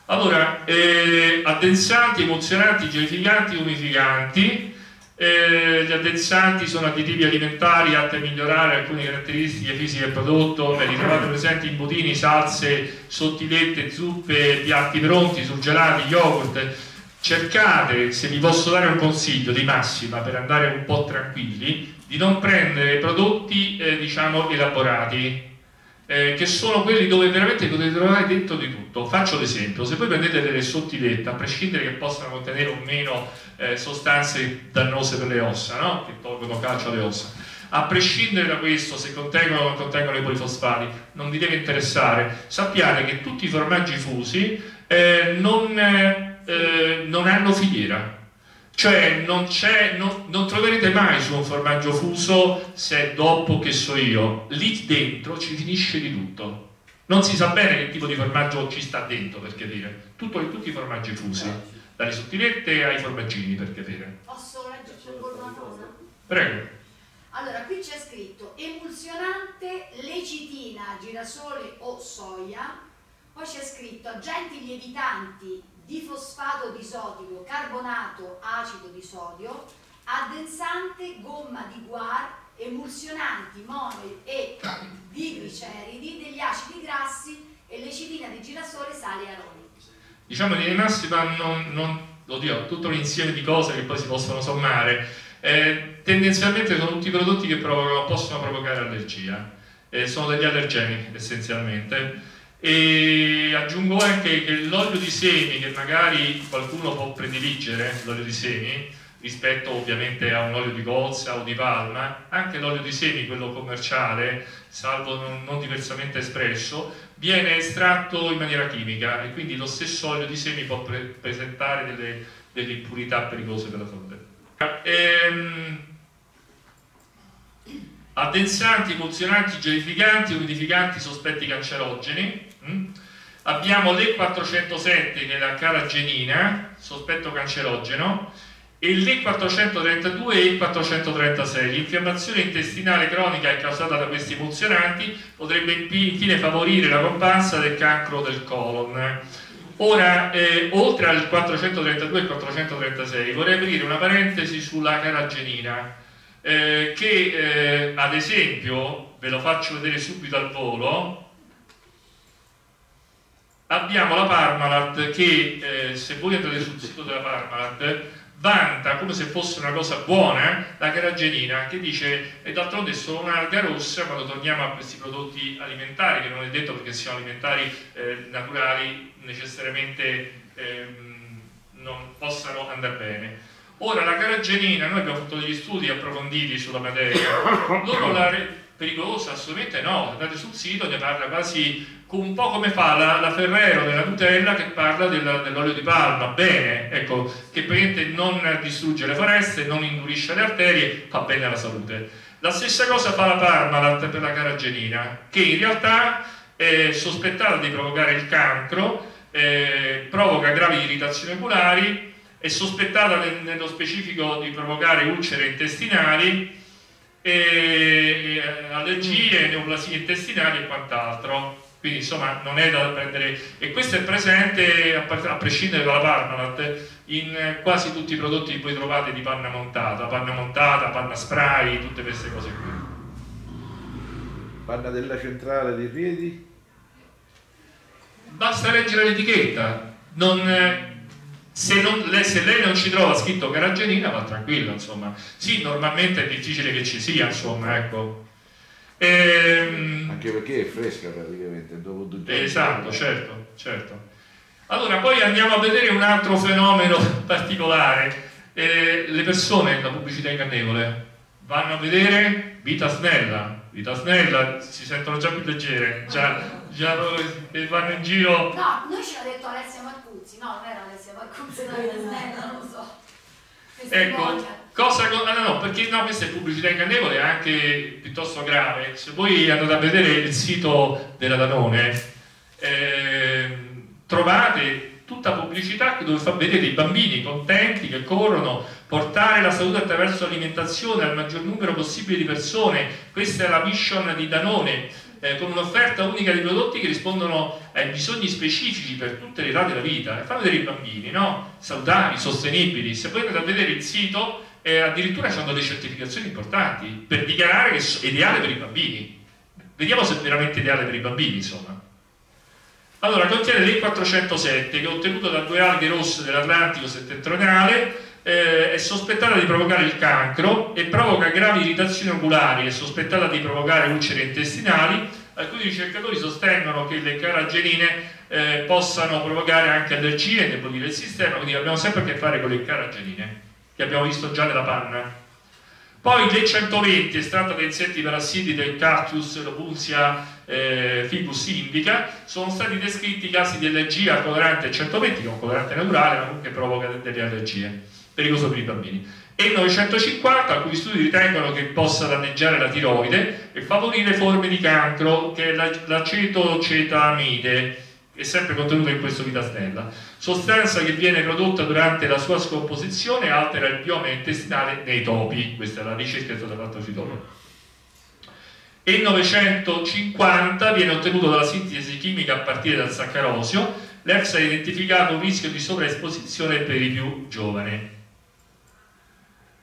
Allora, eh, addensanti, emozionanti, gelificanti, umificanti, eh, gli addensanti sono additivi alimentari atti a migliorare alcune caratteristiche fisiche del prodotto, li trovate presenti in budini, salse, sottilette, zuppe, piatti pronti, surgelati, yogurt. Cercate, se vi posso dare un consiglio di massima per andare un po' tranquilli, di non prendere prodotti eh, diciamo elaborati, eh, che sono quelli dove veramente potete trovare dentro di tutto. Faccio l'esempio, se voi prendete delle sottilette, a prescindere che possano contenere o meno eh, sostanze dannose per le ossa, no? che tolgono calcio alle ossa, a prescindere da questo, se contengono o non contengono i polifosfati, non vi deve interessare. Sappiate che tutti i formaggi fusi eh, non, eh, non hanno filiera, cioè non, non, non, troverete mai su un formaggio fuso se dopo che so io, lì dentro ci finisce di tutto. Non si sa bene che tipo di formaggio ci sta dentro, per capire. Tutto, tutti i formaggi fusi, dalle sottilette ai formaggini, per capire. Posso leggere una cosa? Prego. Allora, qui c'è scritto emulsionante lecitina, girasole o soia, poi c'è scritto agenti lievitanti difosfato di sodio, carbonato acido di sodio, addensante gomma di guar, emulsionanti mono e digliceridi degli acidi grassi e lecitina di girasole, sale e aromi. Diciamo in linea massima non, non, oddio, tutto un insieme di cose che poi si possono sommare. Eh, tendenzialmente sono tutti prodotti che provocano, possono provocare allergia, eh, sono degli allergeni essenzialmente e aggiungo anche che l'olio di semi che magari qualcuno può prediligere l'olio di semi rispetto ovviamente a un olio di cozza o di palma anche l'olio di semi quello commerciale salvo non, non diversamente espresso viene estratto in maniera chimica e quindi lo stesso olio di semi può pre presentare delle, delle, impurità pericolose per la salute. Ehm, addensanti, emulsionanti, gelificanti, umidificanti, sospetti cancerogeni. Hm? Abbiamo l'E407 che è la caragenina, sospetto cancerogeno, e l'E432 e l'E436. L'infiammazione intestinale cronica è causata da questi emulsionanti potrebbe infine favorire la comparsa del cancro del colon. Ora, eh, oltre al 432 e 436, vorrei aprire una parentesi sulla caragenina, eh, che eh, ad esempio, ve lo faccio vedere subito al volo, abbiamo la Parmalat che, eh, se voi andate sul sito della Parmalat, vanta come se fosse una cosa buona la caragenina che dice e d'altronde è solo un'alga rossa quando torniamo a questi prodotti alimentari che non è detto perché siano alimentari eh, naturali necessariamente eh, non possano andare bene ora la caragenina noi abbiamo fatto degli studi approfonditi sulla materia. Loro la pericolosa? Assolutamente no. Andate sul sito ne parla quasi un po' come fa la, la Ferrero della Nutella che parla del, dell'olio di palma, bene, ecco, che praticamente non distrugge le foreste, non indurisce le arterie, fa bene alla salute. La stessa cosa fa la Parmalat per la caragenina, che in realtà è sospettata di provocare il cancro, eh, provoca gravi irritazioni oculari, è sospettata nel, nello specifico di provocare ulcere intestinali, eh, allergie, neoplasie intestinali e quant'altro. Quindi insomma non è da prendere. E questo è presente a, prescindere dalla Parmalat in quasi tutti i prodotti che voi trovate di panna montata. Panna montata, panna spray, tutte queste cose qui. Panna della centrale di Riedi basta leggere l'etichetta. Non, se, non, se, lei non ci trova scritto caragenina va tranquillo insomma sì normalmente è difficile che ci sia insomma ecco Ehm... Anche perché è fresca praticamente dopo due giorni. Esatto, certo, certo. Allora, poi andiamo a vedere un altro fenomeno particolare. Eh, le persone, la pubblicità ingannevole, vanno a vedere vita snella. Vita snella, si sentono già più leggere, già, già vanno in giro. No, noi ce l'ha detto Alessia Marcuzzi, no, non era Alessia Marcuzzi, vita snella, non lo so. ecco, Cosa, ah, no, no, perché no, questa è pubblicità ingannevole, è anche piuttosto grave. Se voi andate a vedere il sito della Danone, eh, trovate tutta pubblicità dove fa vedere i bambini contenti che corrono, portare la salute attraverso l'alimentazione al maggior numero possibile di persone. Questa è la mission di Danone, eh, con un'offerta unica di prodotti che rispondono ai bisogni specifici per tutte le età della vita. E fa vedere i bambini, no? Salutari, sostenibili. Se voi andate a vedere il sito eh, addirittura hanno delle certificazioni importanti per dichiarare che è ideale per i bambini. Vediamo se è veramente ideale per i bambini, insomma. Allora, contiene l'E407 che è ottenuto da due alghe rosse dell'Atlantico settentrionale, eh, è sospettata di provocare il cancro e provoca gravi irritazioni oculari, è sospettata di provocare ulcere intestinali. Alcuni ricercatori sostengono che le caragenine eh, possano provocare anche allergie e indebolire il sistema, quindi abbiamo sempre a che fare con le caragenine che abbiamo visto già nella panna. Poi l'E120, estratto da insetti parassiti del Cactus, Lobunzia, eh, Ficus indica, sono stati descritti casi di allergia al colorante 120, che è un colorante naturale, ma comunque provoca delle allergie, pericoloso per i bambini. E 950, alcuni studi ritengono che possa danneggiare la tiroide e favorire forme di cancro, che è l'acetocetamide, è sempre contenuta in questo vitastella, sostanza che viene prodotta durante la sua scomposizione e altera il biome intestinale nei topi, questa è la ricerca che è stata fatta sui topi. E il 950 viene ottenuto dalla sintesi chimica a partire dal saccarosio, l'EFSA ha identificato un rischio di sovraesposizione per i più giovani.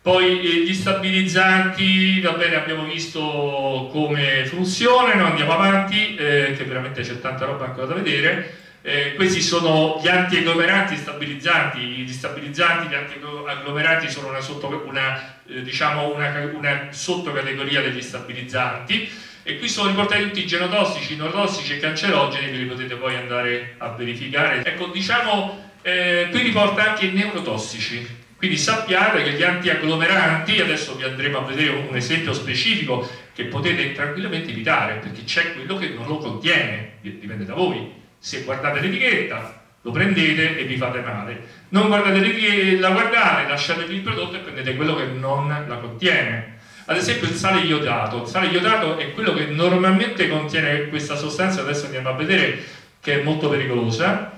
Poi eh, gli stabilizzanti, va bene, abbiamo visto come funzionano, andiamo avanti, eh, che veramente c'è tanta roba ancora da vedere. Eh, questi sono gli antiagglomeranti stabilizzanti, gli stabilizzanti, gli antiagglomeranti sono una, sotto, una, eh, diciamo una, una sottocategoria degli stabilizzanti e qui sono riportati tutti i genotossici, notossici e cancerogeni che li potete poi andare a verificare. Ecco, diciamo, eh, qui riporta anche i neurotossici, Quindi sappiate che gli antiagglomeranti, adesso vi andremo a vedere un esempio specifico che potete tranquillamente evitare, perché c'è quello che non lo contiene, dipende da voi. Se guardate l'etichetta, lo prendete e vi fate male. Non guardate l'etichetta, la guardate, lasciatevi il prodotto e prendete quello che non la contiene. Ad esempio il sale iodato. Il sale iodato è quello che normalmente contiene questa sostanza, adesso andiamo a vedere che è molto pericolosa.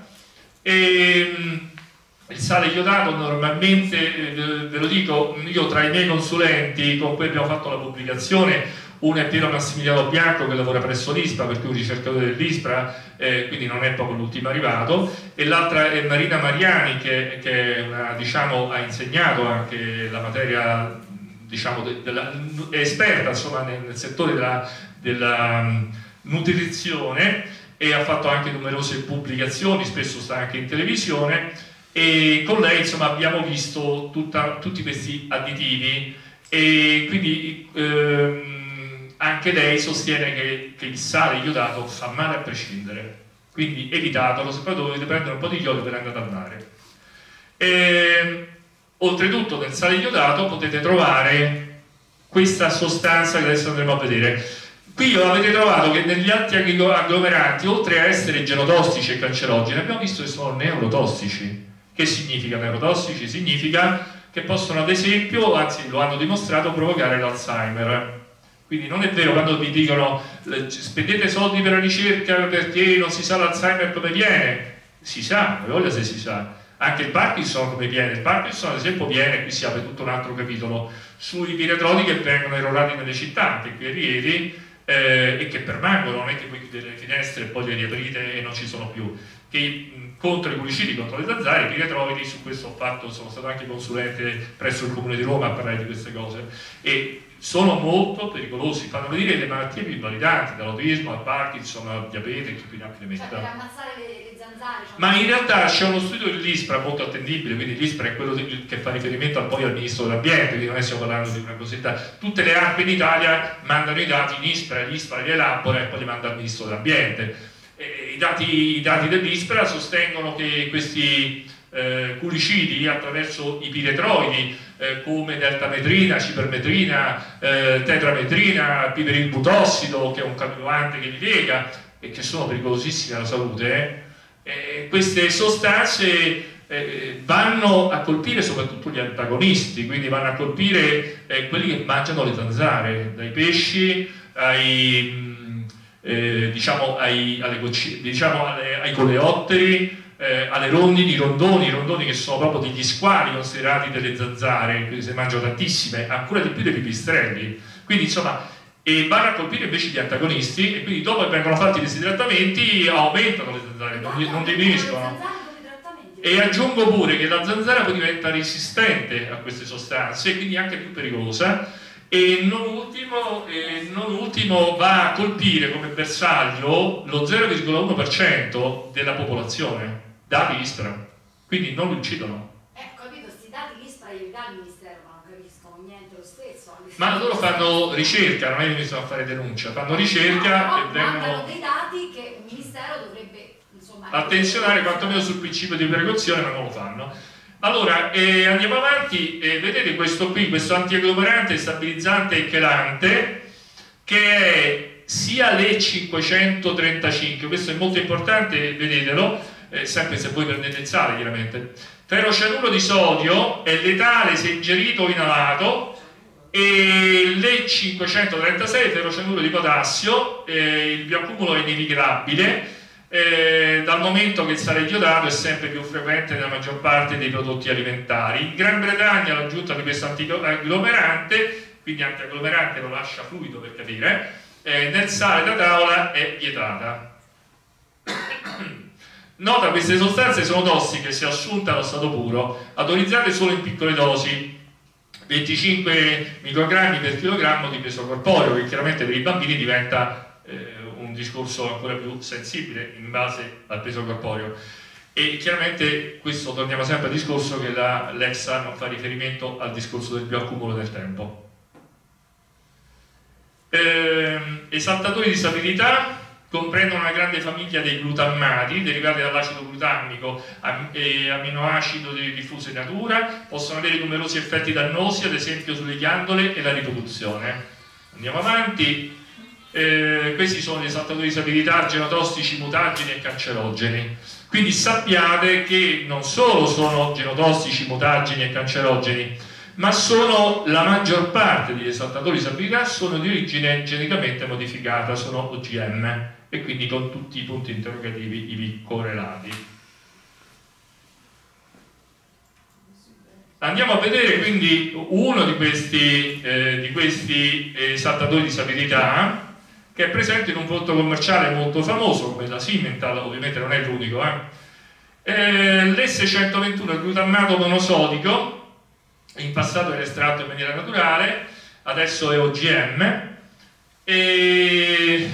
E, ehm, il sale iodato normalmente, eh, ve lo dico, io tra i miei consulenti con cui abbiamo fatto la pubblicazione, uno è Piero Massimiliano Bianco che lavora presso l'ISPRA, perché è un ricercatore dell'ISPRA, eh, quindi non è proprio l'ultimo arrivato, e l'altra è Marina Mariani che, che una, diciamo, ha insegnato anche la materia, diciamo, de, della, è esperta insomma, nel, nel settore della, della um, nutrizione e ha fatto anche numerose pubblicazioni, spesso sta anche in televisione e con lei insomma, abbiamo visto tutta, tutti questi additivi. E quindi ehm, anche lei sostiene che, che, il sale iodato fa male a prescindere. Quindi evitatelo se poi dovete prendere un po' di chiodo per andare al mare e, oltretutto nel sale iodato potete trovare questa sostanza che adesso andremo a vedere. Qui avete trovato che negli altri agglomeranti oltre a essere genotossici e cancerogeni abbiamo visto che sono neurotossici che significa neurotossici? Significa che possono ad esempio, anzi lo hanno dimostrato, provocare l'Alzheimer. Quindi non è vero quando vi dicono spendete soldi per la ricerca perché non si sa l'Alzheimer come viene, si sa, voglio se si sa. Anche il Parkinson come viene, il Parkinson ad esempio viene, qui si apre tutto un altro capitolo, sui piretrodi che vengono erorati nelle città, anche qui a Rieti, eh, e che permangono, non è che voi chiudete le finestre e poi le riaprite e non ci sono più che contro i pulicidi, contro le zanzare, i retrovidi, su questo ho fatto, sono stato anche consulente presso il Comune di Roma a parlare di queste cose e sono molto pericolosi, fanno venire le malattie più invalidanti, dall'autismo al Parkinson al diabete, che più ne ha più ne Cioè per ammazzare le, le zanzare. Cioè Ma in realtà c'è uno studio dell'ISPRA molto attendibile, quindi l'ISPRA è quello che fa riferimento poi al Ministro dell'Ambiente, quindi non stiamo parlando di una cosetta. Tutte le ARP in Italia mandano i dati in ISPRA, l'ISPRA li elabora e poi li manda al Ministro dell'Ambiente eh, i, dati, i dati dell'ISPRA sostengono che questi eh, culicidi attraverso i piretroidi eh, come deltametrina, cipermetrina, eh, tetrametrina, piperilbutossido che è un cambiante che li piega e che sono pericolosissimi alla salute, eh, queste sostanze eh, vanno a colpire soprattutto gli antagonisti, quindi vanno a colpire eh, quelli che mangiano le zanzare, dai pesci ai eh, diciamo, ai, alle, diciamo alle, ai coleotteri, eh, alle rondini, i rondoni, i rondoni che sono proprio degli squali considerati delle zanzare, quindi se mangiano tantissime, ancora di più dei pipistrelli. Quindi insomma, e vanno a colpire invece gli antagonisti e quindi dopo che vengono fatti questi trattamenti aumentano le zanzare, non, non diminuiscono. E aggiungo pure che la zanzara poi diventa resistente a queste sostanze e quindi anche più pericolosa e non ultimo, eh, non ultimo, va a colpire come bersaglio lo 0,1% della popolazione, dati ISPRA, quindi non uccidono. Eh, capito, questi dati l'ISPRA gli dà il Ministero, ma non capiscono niente lo stesso. Ma loro fanno ricerca, non è che iniziano a fare denuncia, fanno ricerca no, no, e vengono... dei dati che il Ministero dovrebbe insomma... Attenzionare quantomeno sul principio di precauzione, ma non lo fanno. Allora, eh, andiamo avanti, eh, vedete questo qui, questo antiagglomerante, stabilizzante e chelante, che è sia l'E535, questo è molto importante, vedetelo, eh, sempre se voi prendete il sale chiaramente, ferrocianuro di sodio è letale se ingerito o inalato, e l'E536 ferrocianuro di potassio, eh, il bioaccumulo è inevitabile, eh, dal momento che il sale iodato è sempre più frequente nella maggior parte dei prodotti alimentari. In Gran Bretagna l'aggiunta di questo antiagglomerante, quindi antiagglomerante lo lascia fluido per capire, eh, nel sale da tavola è vietata. Nota, queste sostanze sono tossiche se assunte allo stato puro, autorizzate solo in piccole dosi, 25 microgrammi per chilogrammo di peso corporeo, che chiaramente per i bambini diventa eh, discorso ancora più sensibile in base al peso corporeo. E chiaramente questo torniamo sempre al discorso che l'EXA non fa riferimento al discorso del bioaccumulo del tempo. Eh, esaltatori di stabilità, comprendono una grande famiglia dei glutammati derivati dall'acido glutamico e aminoacido diffuso in natura, possono avere numerosi effetti dannosi, ad esempio sulle ghiandole e la riproduzione. Andiamo avanti. Eh, questi sono gli esaltatori di stabilità genotossici, mutageni e cancerogeni. Quindi sappiate che non solo sono genotossici, mutageni e cancerogeni, ma sono la maggior parte degli esaltatori di stabilità sono di origine geneticamente modificata, sono OGM e quindi con tutti i punti interrogativi ivi correlati. Andiamo a vedere quindi uno di questi, eh, di questi esaltatori di stabilità che è presente in un prodotto commerciale molto famoso come la Simmental, ovviamente non è l'unico, eh. eh, l'S121 è glutammato monosodico, in passato era estratto in maniera naturale, adesso è OGM e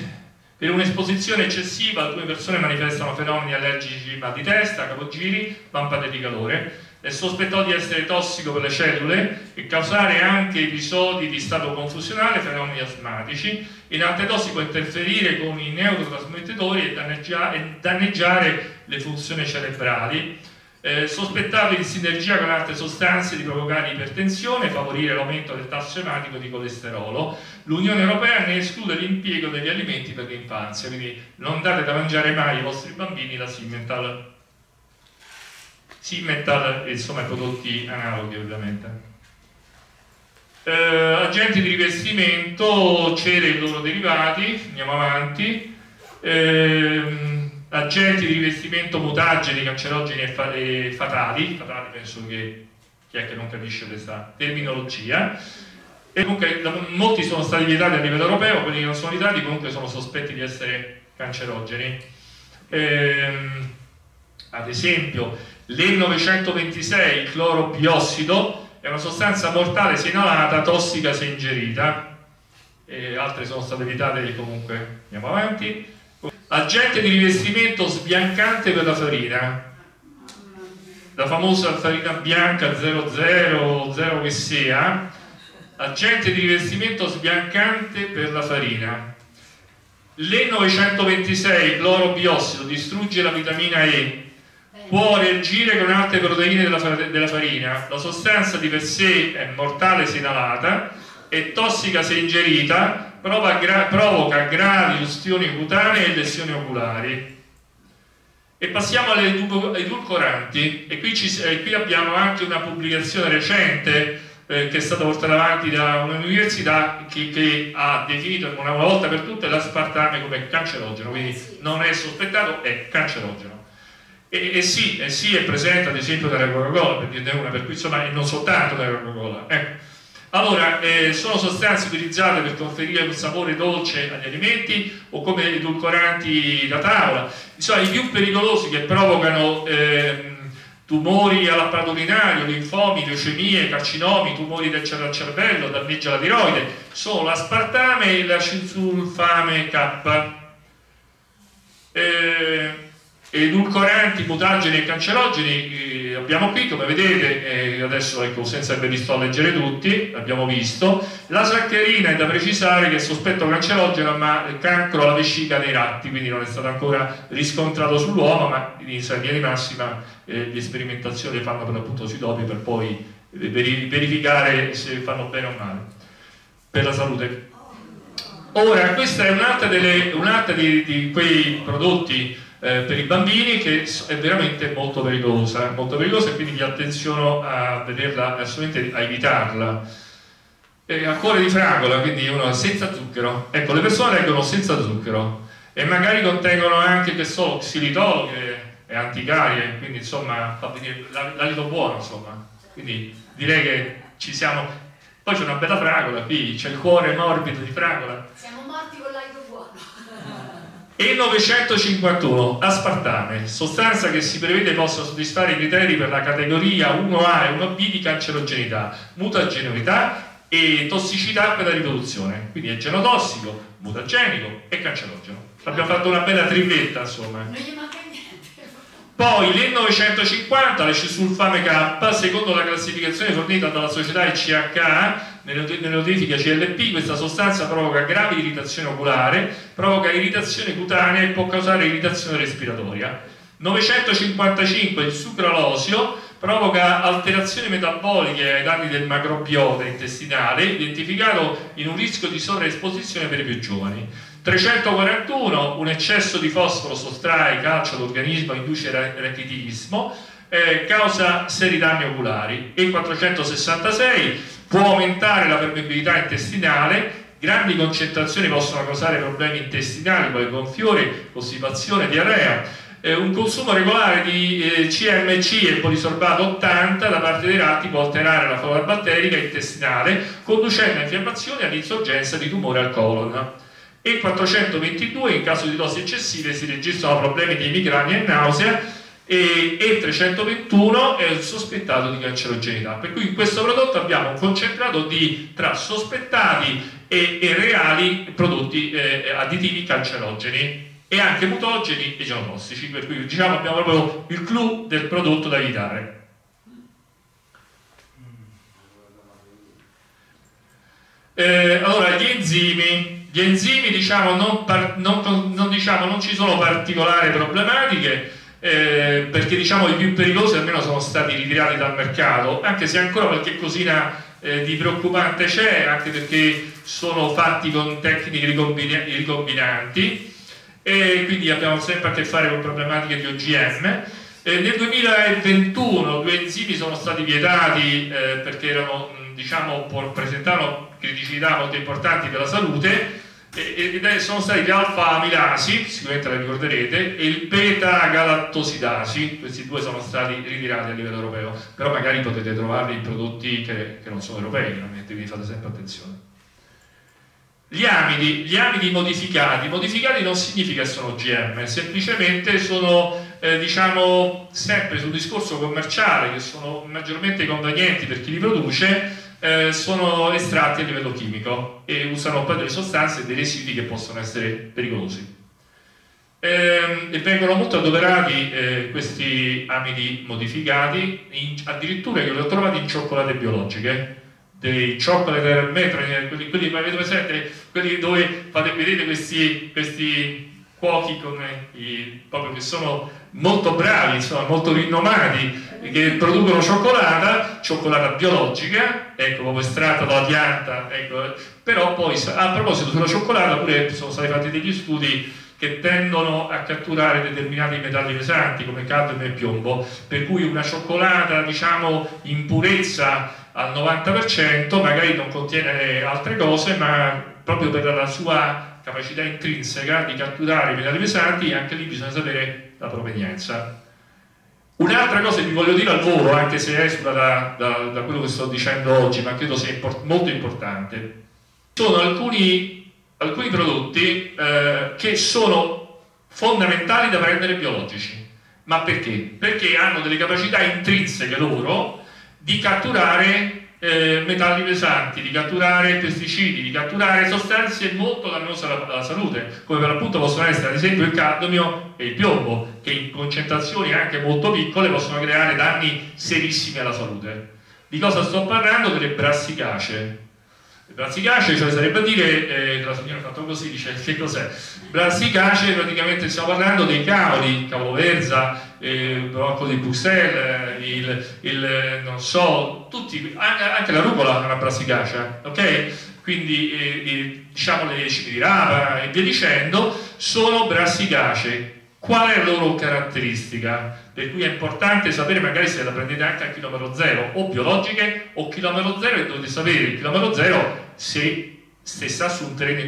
per un'esposizione eccessiva alcune persone manifestano fenomeni allergici, mal di testa, capogiri, vampate di calore è sospettato di essere tossico per le cellule e causare anche episodi di stato confusionale, fenomeni asmatici. Dosi può interferire con i neurotrasmettitori e danneggiare, e danneggiare le funzioni cerebrali. Eh, sospettato in sinergia con altre sostanze di provocare ipertensione, favorire l'aumento del tasso ematico di colesterolo. L'Unione Europea ne esclude l'impiego degli alimenti per l'infanzia, quindi non date da mangiare mai ai vostri bambini la Simmental Simmental e insomma prodotti analoghi ovviamente. Eh, agenti di rivestimento, cere e i loro derivati, andiamo avanti. Eh, agenti di rivestimento mutageni, cancerogeni e, fa e fatali, fatali penso che chi è che non capisce questa terminologia. E comunque molti sono stati vietati a livello europeo, quelli che non sono vietati comunque sono sospetti di essere cancerogeni. Eh, ad esempio, L'E926, il cloropiossido, è una sostanza mortale se inalata, tossica se ingerita. E altre sono state evitate comunque. Andiamo avanti. Agente di rivestimento sbiancante per la farina. La famosa farina bianca 00 0 che sia. Agente di rivestimento sbiancante per la farina. L'E926, cloropiossido, distrugge la vitamina E può reagire con altre proteine della, della farina. La sostanza di per sé è mortale se inalata e tossica se ingerita, gra provoca gravi ustioni cutanee e lesioni oculari. E passiamo alle edulcoranti, e qui, ci, e qui, abbiamo anche una pubblicazione recente eh, che è stata portata avanti da un'università che, che, ha definito una volta per tutte l'aspartame come cancerogeno, quindi non è sospettato, è cancerogeno. E, e, sì, e, sì, è presente ad esempio dalla Coca-Cola, per dirne una, per cui insomma, e non soltanto dalla Coca-Cola. Ecco. Allora, eh, sono sostanze utilizzate per conferire un sapore dolce agli alimenti o come edulcoranti da tavola. Insomma, i più pericolosi che provocano eh, tumori all'apparato urinario, linfomi, leucemie, carcinomi, tumori del cervello, danneggia la tiroide, sono l'aspartame e la cinsulfame K. Eh, edulcoranti, mutageni e cancerogeni eh, abbiamo qui come vedete eh, adesso ecco senza che vi sto a leggere tutti abbiamo visto la saccherina è da precisare che è sospetto cancerogeno ma cancro alla vescica dei ratti quindi non è stato ancora riscontrato sull'uomo ma in linea di massima eh, le sperimentazioni le fanno per l'appunto sui topi per poi eh, verificare se fanno bene o male per la salute. Ora questa è un'altra un di, di quei prodotti eh, per i bambini che è veramente molto pericolosa, molto pericolosa e quindi vi attenziono a vederla, assolutamente a evitarla. E a cuore di fragola, quindi uno senza zucchero. Ecco, le persone leggono senza zucchero e magari contengono anche, che so, xilitolo che è anticarie, quindi insomma fa venire l'alito buono, insomma. Quindi direi che ci siamo... Poi c'è una bella fragola qui, c'è il cuore morbido di fragola. Siamo e 951, aspartame, sostanza che si prevede possa soddisfare i criteri per la categoria 1A e 1B di cancerogenità, mutageneità e tossicità per la riproduzione. Quindi è genotossico, mutagenico e cancerogeno. Abbiamo fatto una bella tripletta, insomma. Non gli manca niente. Poi l'E950, le sulfame K, secondo la classificazione fornita dalla società ICH, nelle notifiche CLP, questa sostanza provoca gravi irritazione oculare, provoca irritazione cutanea e può causare irritazione respiratoria. 955 il sucralosio provoca alterazioni metaboliche ai danni del macrobiota intestinale, identificato in un rischio di sovraesposizione per i più giovani. 341 un eccesso di fosforo sottrae calcio all'organismo induce rachitismo, eh, causa seri danni oculari. E 466 può aumentare la permeabilità intestinale, grandi concentrazioni possono causare problemi intestinali come gonfiore, costipazione, diarrea. Eh, un consumo regolare di eh, CMC e polisorbato 80 da parte dei ratti può alterare la flora batterica intestinale, conducendo a infiammazione e all'insorgenza di tumore al colon. E 422 in caso di dosi eccessive si registrano problemi di emicrania e nausea e, e 321 è sospettato di cancerogenità. Per cui in questo prodotto abbiamo un concentrato di, tra sospettati e, e reali prodotti eh, additivi cancerogeni e anche mutogeni e genotossici, per cui diciamo abbiamo proprio il clou del prodotto da evitare. Eh, allora, gli enzimi, gli enzimi diciamo non, non, non, diciamo, non ci sono particolari problematiche, eh, perché diciamo i più pericolosi almeno sono stati ritirati dal mercato, anche se ancora qualche cosina eh, di preoccupante c'è, anche perché sono fatti con tecniche ricombinanti e quindi abbiamo sempre a che fare con problematiche di OGM. Eh, nel 2021 due enzimi sono stati vietati eh, perché erano, diciamo, presentavano criticità molto importanti per la salute ed sono stati gli alfa-amilasi, sicuramente la ricorderete, e il beta-galattosidasi, questi due sono stati ritirati a livello europeo, però magari potete trovarli in prodotti che, che non sono europei, quindi fate sempre attenzione. Gli amidi, gli amidi modificati, modificati non significa che sono GM, semplicemente sono eh, diciamo sempre sul discorso commerciale che sono maggiormente convenienti per chi li produce, eh, sono estratti a livello chimico e usano poi delle sostanze e dei residui che possono essere pericolosi. Eh, e vengono molto adoperati eh, questi amidi modificati, in, addirittura io li ho trovati in cioccolate biologiche, dei chocolate metri, quelli, quelli, avete presente, quelli dove fate, vedete questi, questi cuochi come i, proprio che sono molto bravi, insomma, molto rinomati, che producono cioccolata, cioccolata biologica, ecco, proprio estratta dalla pianta, ecco, però poi a proposito sulla cioccolata pure sono stati fatti degli studi che tendono a catturare determinati metalli pesanti come cadmio e piombo, per cui una cioccolata diciamo in purezza al 90% magari non contiene altre cose, ma proprio per la sua capacità intrinseca di catturare i metalli pesanti, anche lì bisogna sapere la provenienza. Un'altra cosa che vi voglio dire al volo, anche se esula da, da, da, quello che sto dicendo oggi, ma credo sia import molto importante, sono alcuni, alcuni prodotti eh, che sono fondamentali da prendere biologici. Ma perché? Perché hanno delle capacità intrinseche loro di catturare eh, metalli pesanti, di catturare pesticidi, di catturare sostanze molto dannose alla, alla, salute, come per l'appunto possono essere ad esempio il cadmio e il piombo, che in concentrazioni anche molto piccole possono creare danni serissimi alla salute. Di cosa sto parlando? Delle brassicacee. Le brassicacee, cioè sarebbe a dire, eh, la signora ha fatto così, dice che cos'è? Brassicacee praticamente stiamo parlando dei cavoli, cavolo verza, il brocco di Bruxelles, il, il, non so, tutti, anche la rucola è una brassicacea, ok? Quindi eh, diciamo le cime di rapa e via dicendo, sono brassicacee. Qual è la loro caratteristica? Per cui è importante sapere magari se la prendete anche a chilometro zero, o biologiche o chilometro zero e dovete sapere il chilometro zero se, se sta su un terreno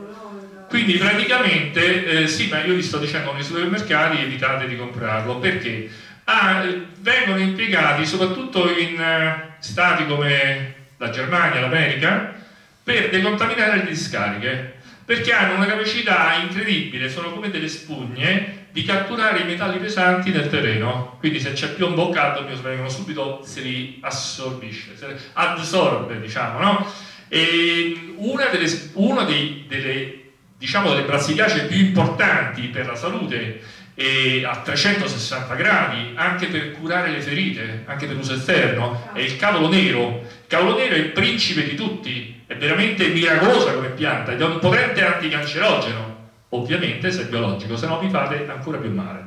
incontaminato Quindi praticamente, eh, sì, ma io vi sto dicendo nei supermercati evitate di comprarlo. Perché? Ah, vengono impiegati soprattutto in uh, stati come la Germania, l'America, per decontaminare le discariche. Perché hanno una capacità incredibile, sono come delle spugne di catturare i metalli pesanti nel terreno. Quindi se c'è piombo o cadmio, vengono subito, se li assorbisce, se li assorbe, diciamo, no? E una delle, una dei, delle, diciamo, delle brassicacee più importanti per la salute a 360 gradi anche per curare le ferite, anche per uso esterno, è il cavolo nero. Il cavolo nero è il principe di tutti, è veramente miracolosa come pianta ed è un potente anticancerogeno. Ovviamente se è biologico, se no vi fate ancora più male.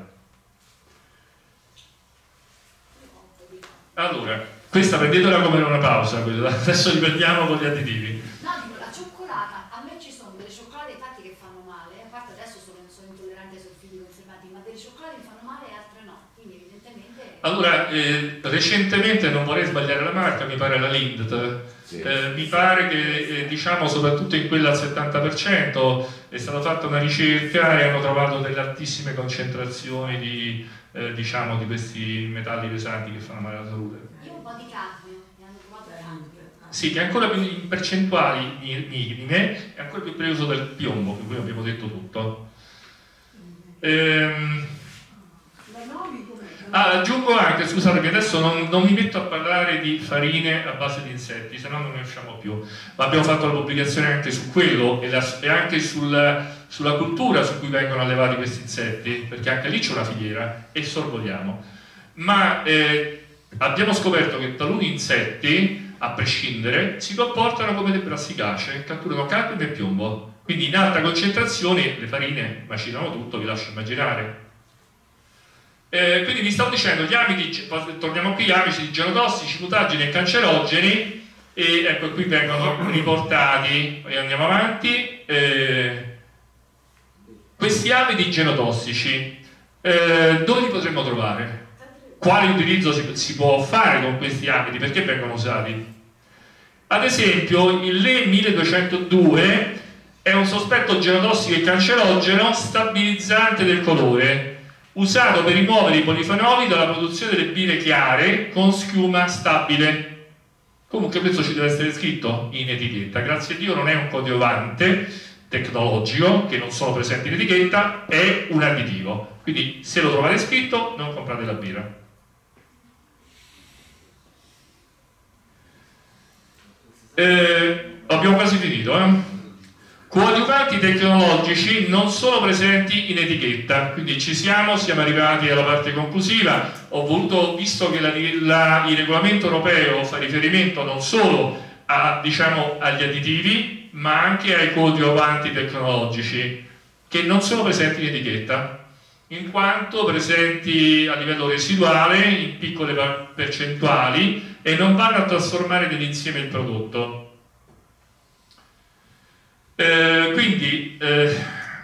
Allora, questa prendetela come una pausa, adesso riprendiamo con gli additivi. No, dico, la cioccolata, a me ci sono delle cioccolate infatti che fanno male, a parte adesso sono, sono intollerante ai solfidi conservati, ma delle cioccolate che fanno male e altre no, quindi evidentemente... Allora, eh, recentemente, non vorrei sbagliare la marca, mi pare la Lindt, sì. eh, mi pare che eh, diciamo soprattutto in quella al 70% è stata fatta una ricerca e hanno trovato delle altissime concentrazioni di eh, diciamo di questi metalli pesanti che fanno male alla salute. Po' di cadmio, mi hanno trovato cadmio. Sì, che è ancora più in percentuali minime, è ancora più pericoloso del piombo, che qui abbiamo detto tutto. Ehm, Ah, aggiungo anche, scusatemi, adesso non, non, mi metto a parlare di farine a base di insetti, se no non ne usciamo più. Ma abbiamo fatto la pubblicazione anche su quello e, la, e anche sul, sulla cultura su cui vengono allevati questi insetti, perché anche lì c'è una filiera e sorvoliamo. Ma eh, abbiamo scoperto che taluni insetti, a prescindere, si comportano come le brassicacee, catturano cadmio e piombo. Quindi in alta concentrazione le farine macinano tutto, vi lascio immaginare eh, quindi vi stavo dicendo, gli amidi, torniamo qui, amici genotossici, mutageni e cancerogeni, e ecco qui vengono riportati, e andiamo avanti, eh, questi amidi genotossici, eh, dove li potremmo trovare? Quale utilizzo si, si, può fare con questi amidi? Perché vengono usati? Ad esempio, il LE 1202 è un sospetto genotossico e cancerogeno stabilizzante del colore, usato per rimuovere i polifenoli dalla produzione delle bile chiare con schiuma stabile. Comunque questo ci deve essere scritto in etichetta. Grazie a Dio non è un coadiuvante tecnologico che non sono presenti in etichetta, è un additivo. Quindi se lo trovate scritto non comprate la birra. Eh, abbiamo quasi finito, eh? Coadiuvanti tecnologici non sono presenti in etichetta, quindi ci siamo, siamo arrivati alla parte conclusiva. Ho voluto, visto che la, la, il regolamento europeo fa riferimento non solo a, diciamo, agli additivi, ma anche ai coadiuvanti tecnologici, che non sono presenti in etichetta, in quanto presenti a livello residuale in piccole percentuali e non vanno a trasformare nell'insieme il prodotto. Eh, quindi eh,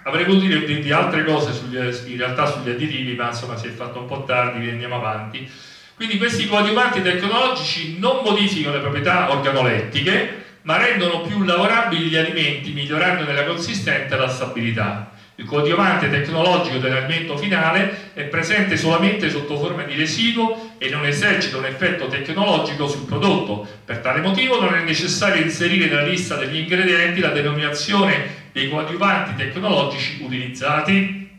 avrei voluto dire di, altre cose sugli, in realtà sugli additivi, ma insomma si è fatto un po' tardi, andiamo avanti. Quindi questi coadiuvanti tecnologici non modificano le proprietà organolettiche, ma rendono più lavorabili gli alimenti, migliorandone la consistenza e la stabilità. Il coadiuvante tecnologico dell'alimento finale è presente solamente sotto forma di residuo e non esercita un effetto tecnologico sul prodotto. Per tale motivo non è necessario inserire nella lista degli ingredienti la denominazione dei coadiuvanti tecnologici utilizzati.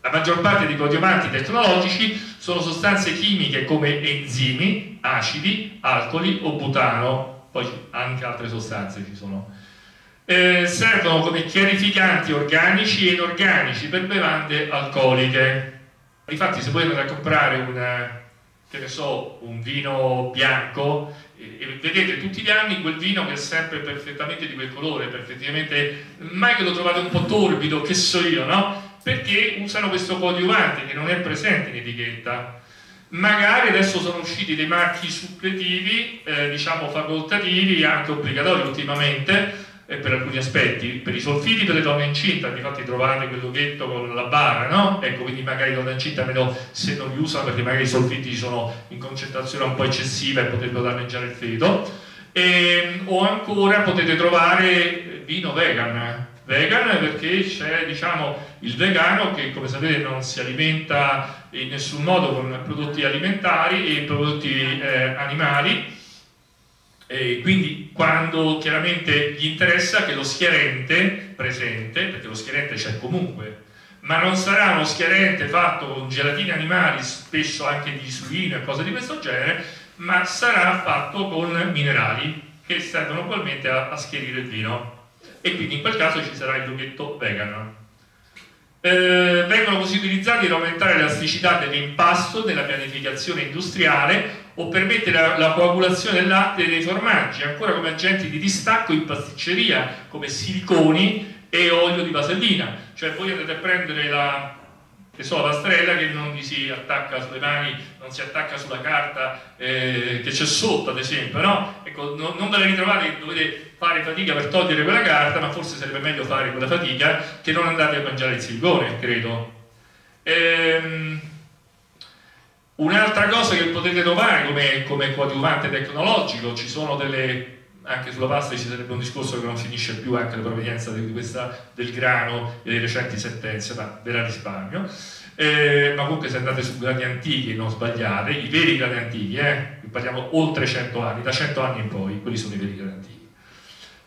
La maggior parte dei coadiuvanti tecnologici sono sostanze chimiche come enzimi, acidi, alcoli o butano, poi anche altre sostanze ci sono eh, servono come chiarificanti organici e inorganici per bevande alcoliche. Infatti se voi andate a comprare una, so, un vino bianco e, vedete tutti gli anni quel vino che è sempre perfettamente di quel colore, perfettamente, mai che lo trovate un po' torbido, che so io, no? Perché usano questo coadiuvante che non è presente in etichetta. Magari adesso sono usciti dei marchi suppletivi, eh, diciamo facoltativi, anche obbligatori ultimamente, eh, per alcuni aspetti, per i solfiti per le donne incinte, infatti trovate quel loghetto con la barra, no? Ecco, quindi magari le donne incinte, almeno se non li usano perché magari i solfiti sono in concentrazione un po' eccessiva e potrebbero danneggiare il feto. E, ehm, o ancora potete trovare vino vegan, vegan perché c'è diciamo, il vegano che come sapete non si alimenta in nessun modo con prodotti alimentari e prodotti eh, animali e quindi quando chiaramente gli interessa che lo schierente presente, perché lo schierente c'è comunque, ma non sarà uno schierente fatto con gelatine animali, spesso anche di suino e cose di questo genere, ma sarà fatto con minerali che servono ugualmente a, a schierire il vino. E quindi in quel caso ci sarà il lunghetto vegan. eh, vengono così utilizzati per aumentare l'elasticità dell'impasto della pianificazione industriale o permettere la, la, coagulazione del latte e dei formaggi, ancora come agenti di distacco in pasticceria, come siliconi e olio di vasellina. Cioè voi andate a prendere la, so, la strella che non vi si attacca sulle mani, non si attacca sulla carta eh, che c'è sotto, ad esempio, no? Ecco, non, non ve la ritrovate dovete fare fatica per togliere quella carta, ma forse sarebbe meglio fare quella fatica che non andate a mangiare il silicone, credo. Ehm, Un'altra cosa che potete trovare come, come coadiuvante tecnologico, ci sono delle anche sulla pasta ci sarebbe un discorso che non finisce più anche la provenienza del grano e delle recenti sentenze, ma ve la risparmio. Eh, ma comunque se andate su gradi antichi non sbagliate, i veri gradi antichi, eh, parliamo oltre 100 anni, da 100 anni in poi, quelli sono i veri gradi antichi.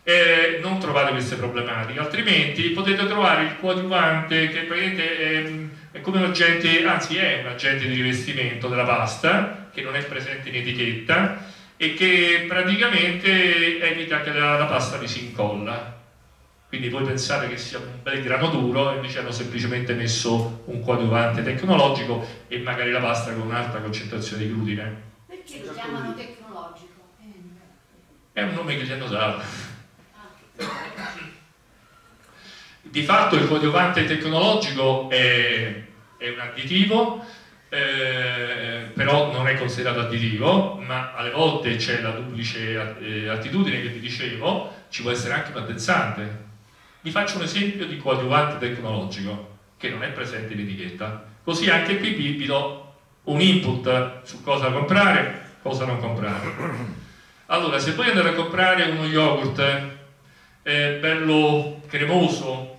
Eh, non trovate queste problematiche, altrimenti potete trovare il coadiuvante che praticamente è, è come un agente, anzi è un agente di rivestimento della pasta, che non è presente in etichetta, e che praticamente evita che la, la pasta vi si incolla. Quindi voi pensate che sia un bel grano duro e invece hanno semplicemente messo un coadiuvante tecnologico e magari la pasta con un'alta concentrazione di glutine. Perché lo chiamano tecnologico? È un nome che gli hanno dato. Di fatto il coadiuvante tecnologico è, è un additivo eh, però non è considerato additivo, ma alle volte c'è la duplice eh, attitudine che vi dicevo, ci può essere anche un addensante. Vi faccio un esempio di coadiuvante tecnologico che non è presente in etichetta, così anche qui vi, vi do un input su cosa comprare, cosa non comprare. Allora, se voi andate a comprare uno yogurt eh, bello cremoso,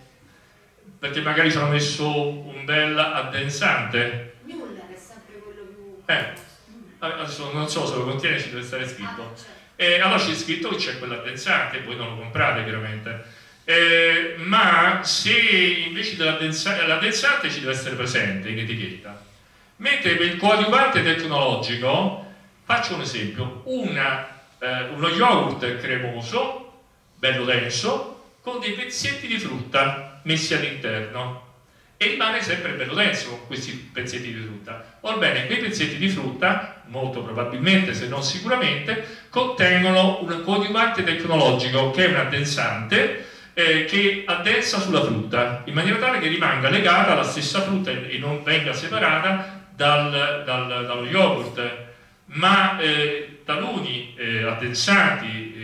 perché magari ci hanno messo un bel addensante, eh, adesso non so se lo contiene, ci deve stare scritto. Ah, certo. E allora c'è scritto che c'è quell'addensante, voi non lo comprate chiaramente. Eh, ma se invece dell'addensante ci deve essere presente in etichetta. Mentre per il coadiuvante tecnologico, faccio un esempio, una, eh, uno yogurt cremoso, bello denso, con dei pezzetti di frutta messi all'interno e rimane sempre bello denso con questi pezzetti di frutta. Orbene, quei pezzetti di frutta, molto probabilmente, se non sicuramente, contengono un coadiuvante tecnologico che è un addensante eh, che addensa sulla frutta, in maniera tale che rimanga legata alla stessa frutta e non venga separata dal, dal, dallo yogurt. Ma eh, taluni eh, addensanti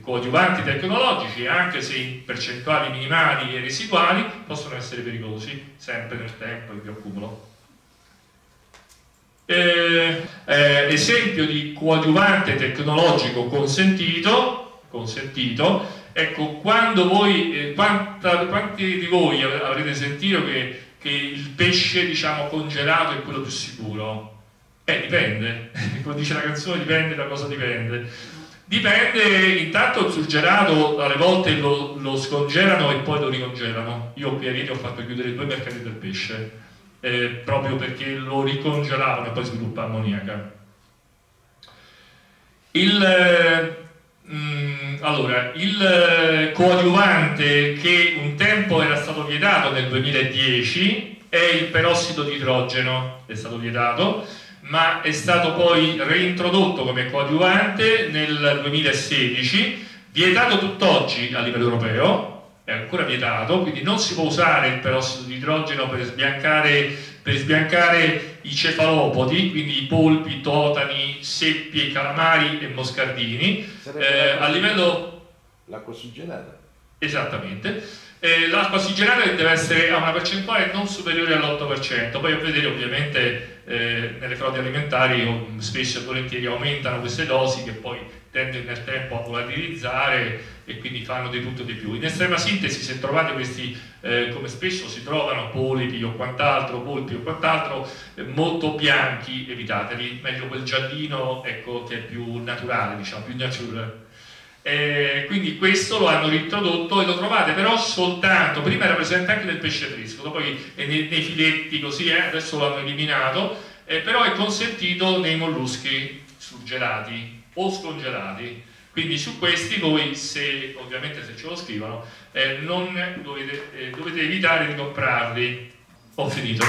coadiuvanti tecnologici, anche se in percentuali minimali e residuali, possono essere pericolosi sempre nel tempo in bioaccumulo. Eh, eh, esempio di coadiuvante tecnologico consentito, consentito ecco, quando voi, eh, quanta, quanti di voi avrete sentito che, che il pesce diciamo, congelato è quello più sicuro? Eh, dipende, come dice la canzone, dipende da cosa dipende Dipende, intanto sul gelato alle volte lo, lo, scongelano e poi lo ricongelano. Io qui a Rete ho fatto chiudere due mercati del pesce, eh, proprio perché lo ricongelavano e poi sviluppa ammoniaca. Il, eh, mh, allora, il eh, coadiuvante che un tempo era stato vietato nel 2010 è il perossido di idrogeno, è stato vietato ma è stato poi reintrodotto come coadiuvante nel 2016, vietato tutt'oggi a livello europeo, è ancora vietato, quindi non si può usare il perossido di idrogeno per sbiancare, per sbiancare i cefalopodi, quindi i polpi, totani, seppie, calamari e moscardini. Eh, a livello... L'acqua suggelata. Esattamente eh, l'acqua ossigenata deve essere a una percentuale non superiore all'8%, poi a vedere ovviamente eh, nelle frodi alimentari spesso e volentieri aumentano queste dosi che poi tendono nel tempo a volatilizzare e quindi fanno di tutto di più. In estrema sintesi se trovate questi, eh, come spesso si trovano polipi o quant'altro, polpi o quant'altro, eh, molto bianchi evitateli, meglio quel giallino ecco, che è più naturale, diciamo, più natural. Eh, quindi questo lo hanno rintrodotto e lo trovate però soltanto, prima era presente anche nel pesce fresco, dopo nei, nei filetti così, eh, adesso l'hanno eliminato, eh, però è consentito nei molluschi surgelati o scongelati. Quindi su questi voi, se, ovviamente se ce lo scrivono, eh, non dovete, eh, dovete evitare di comprarli. Ho finito.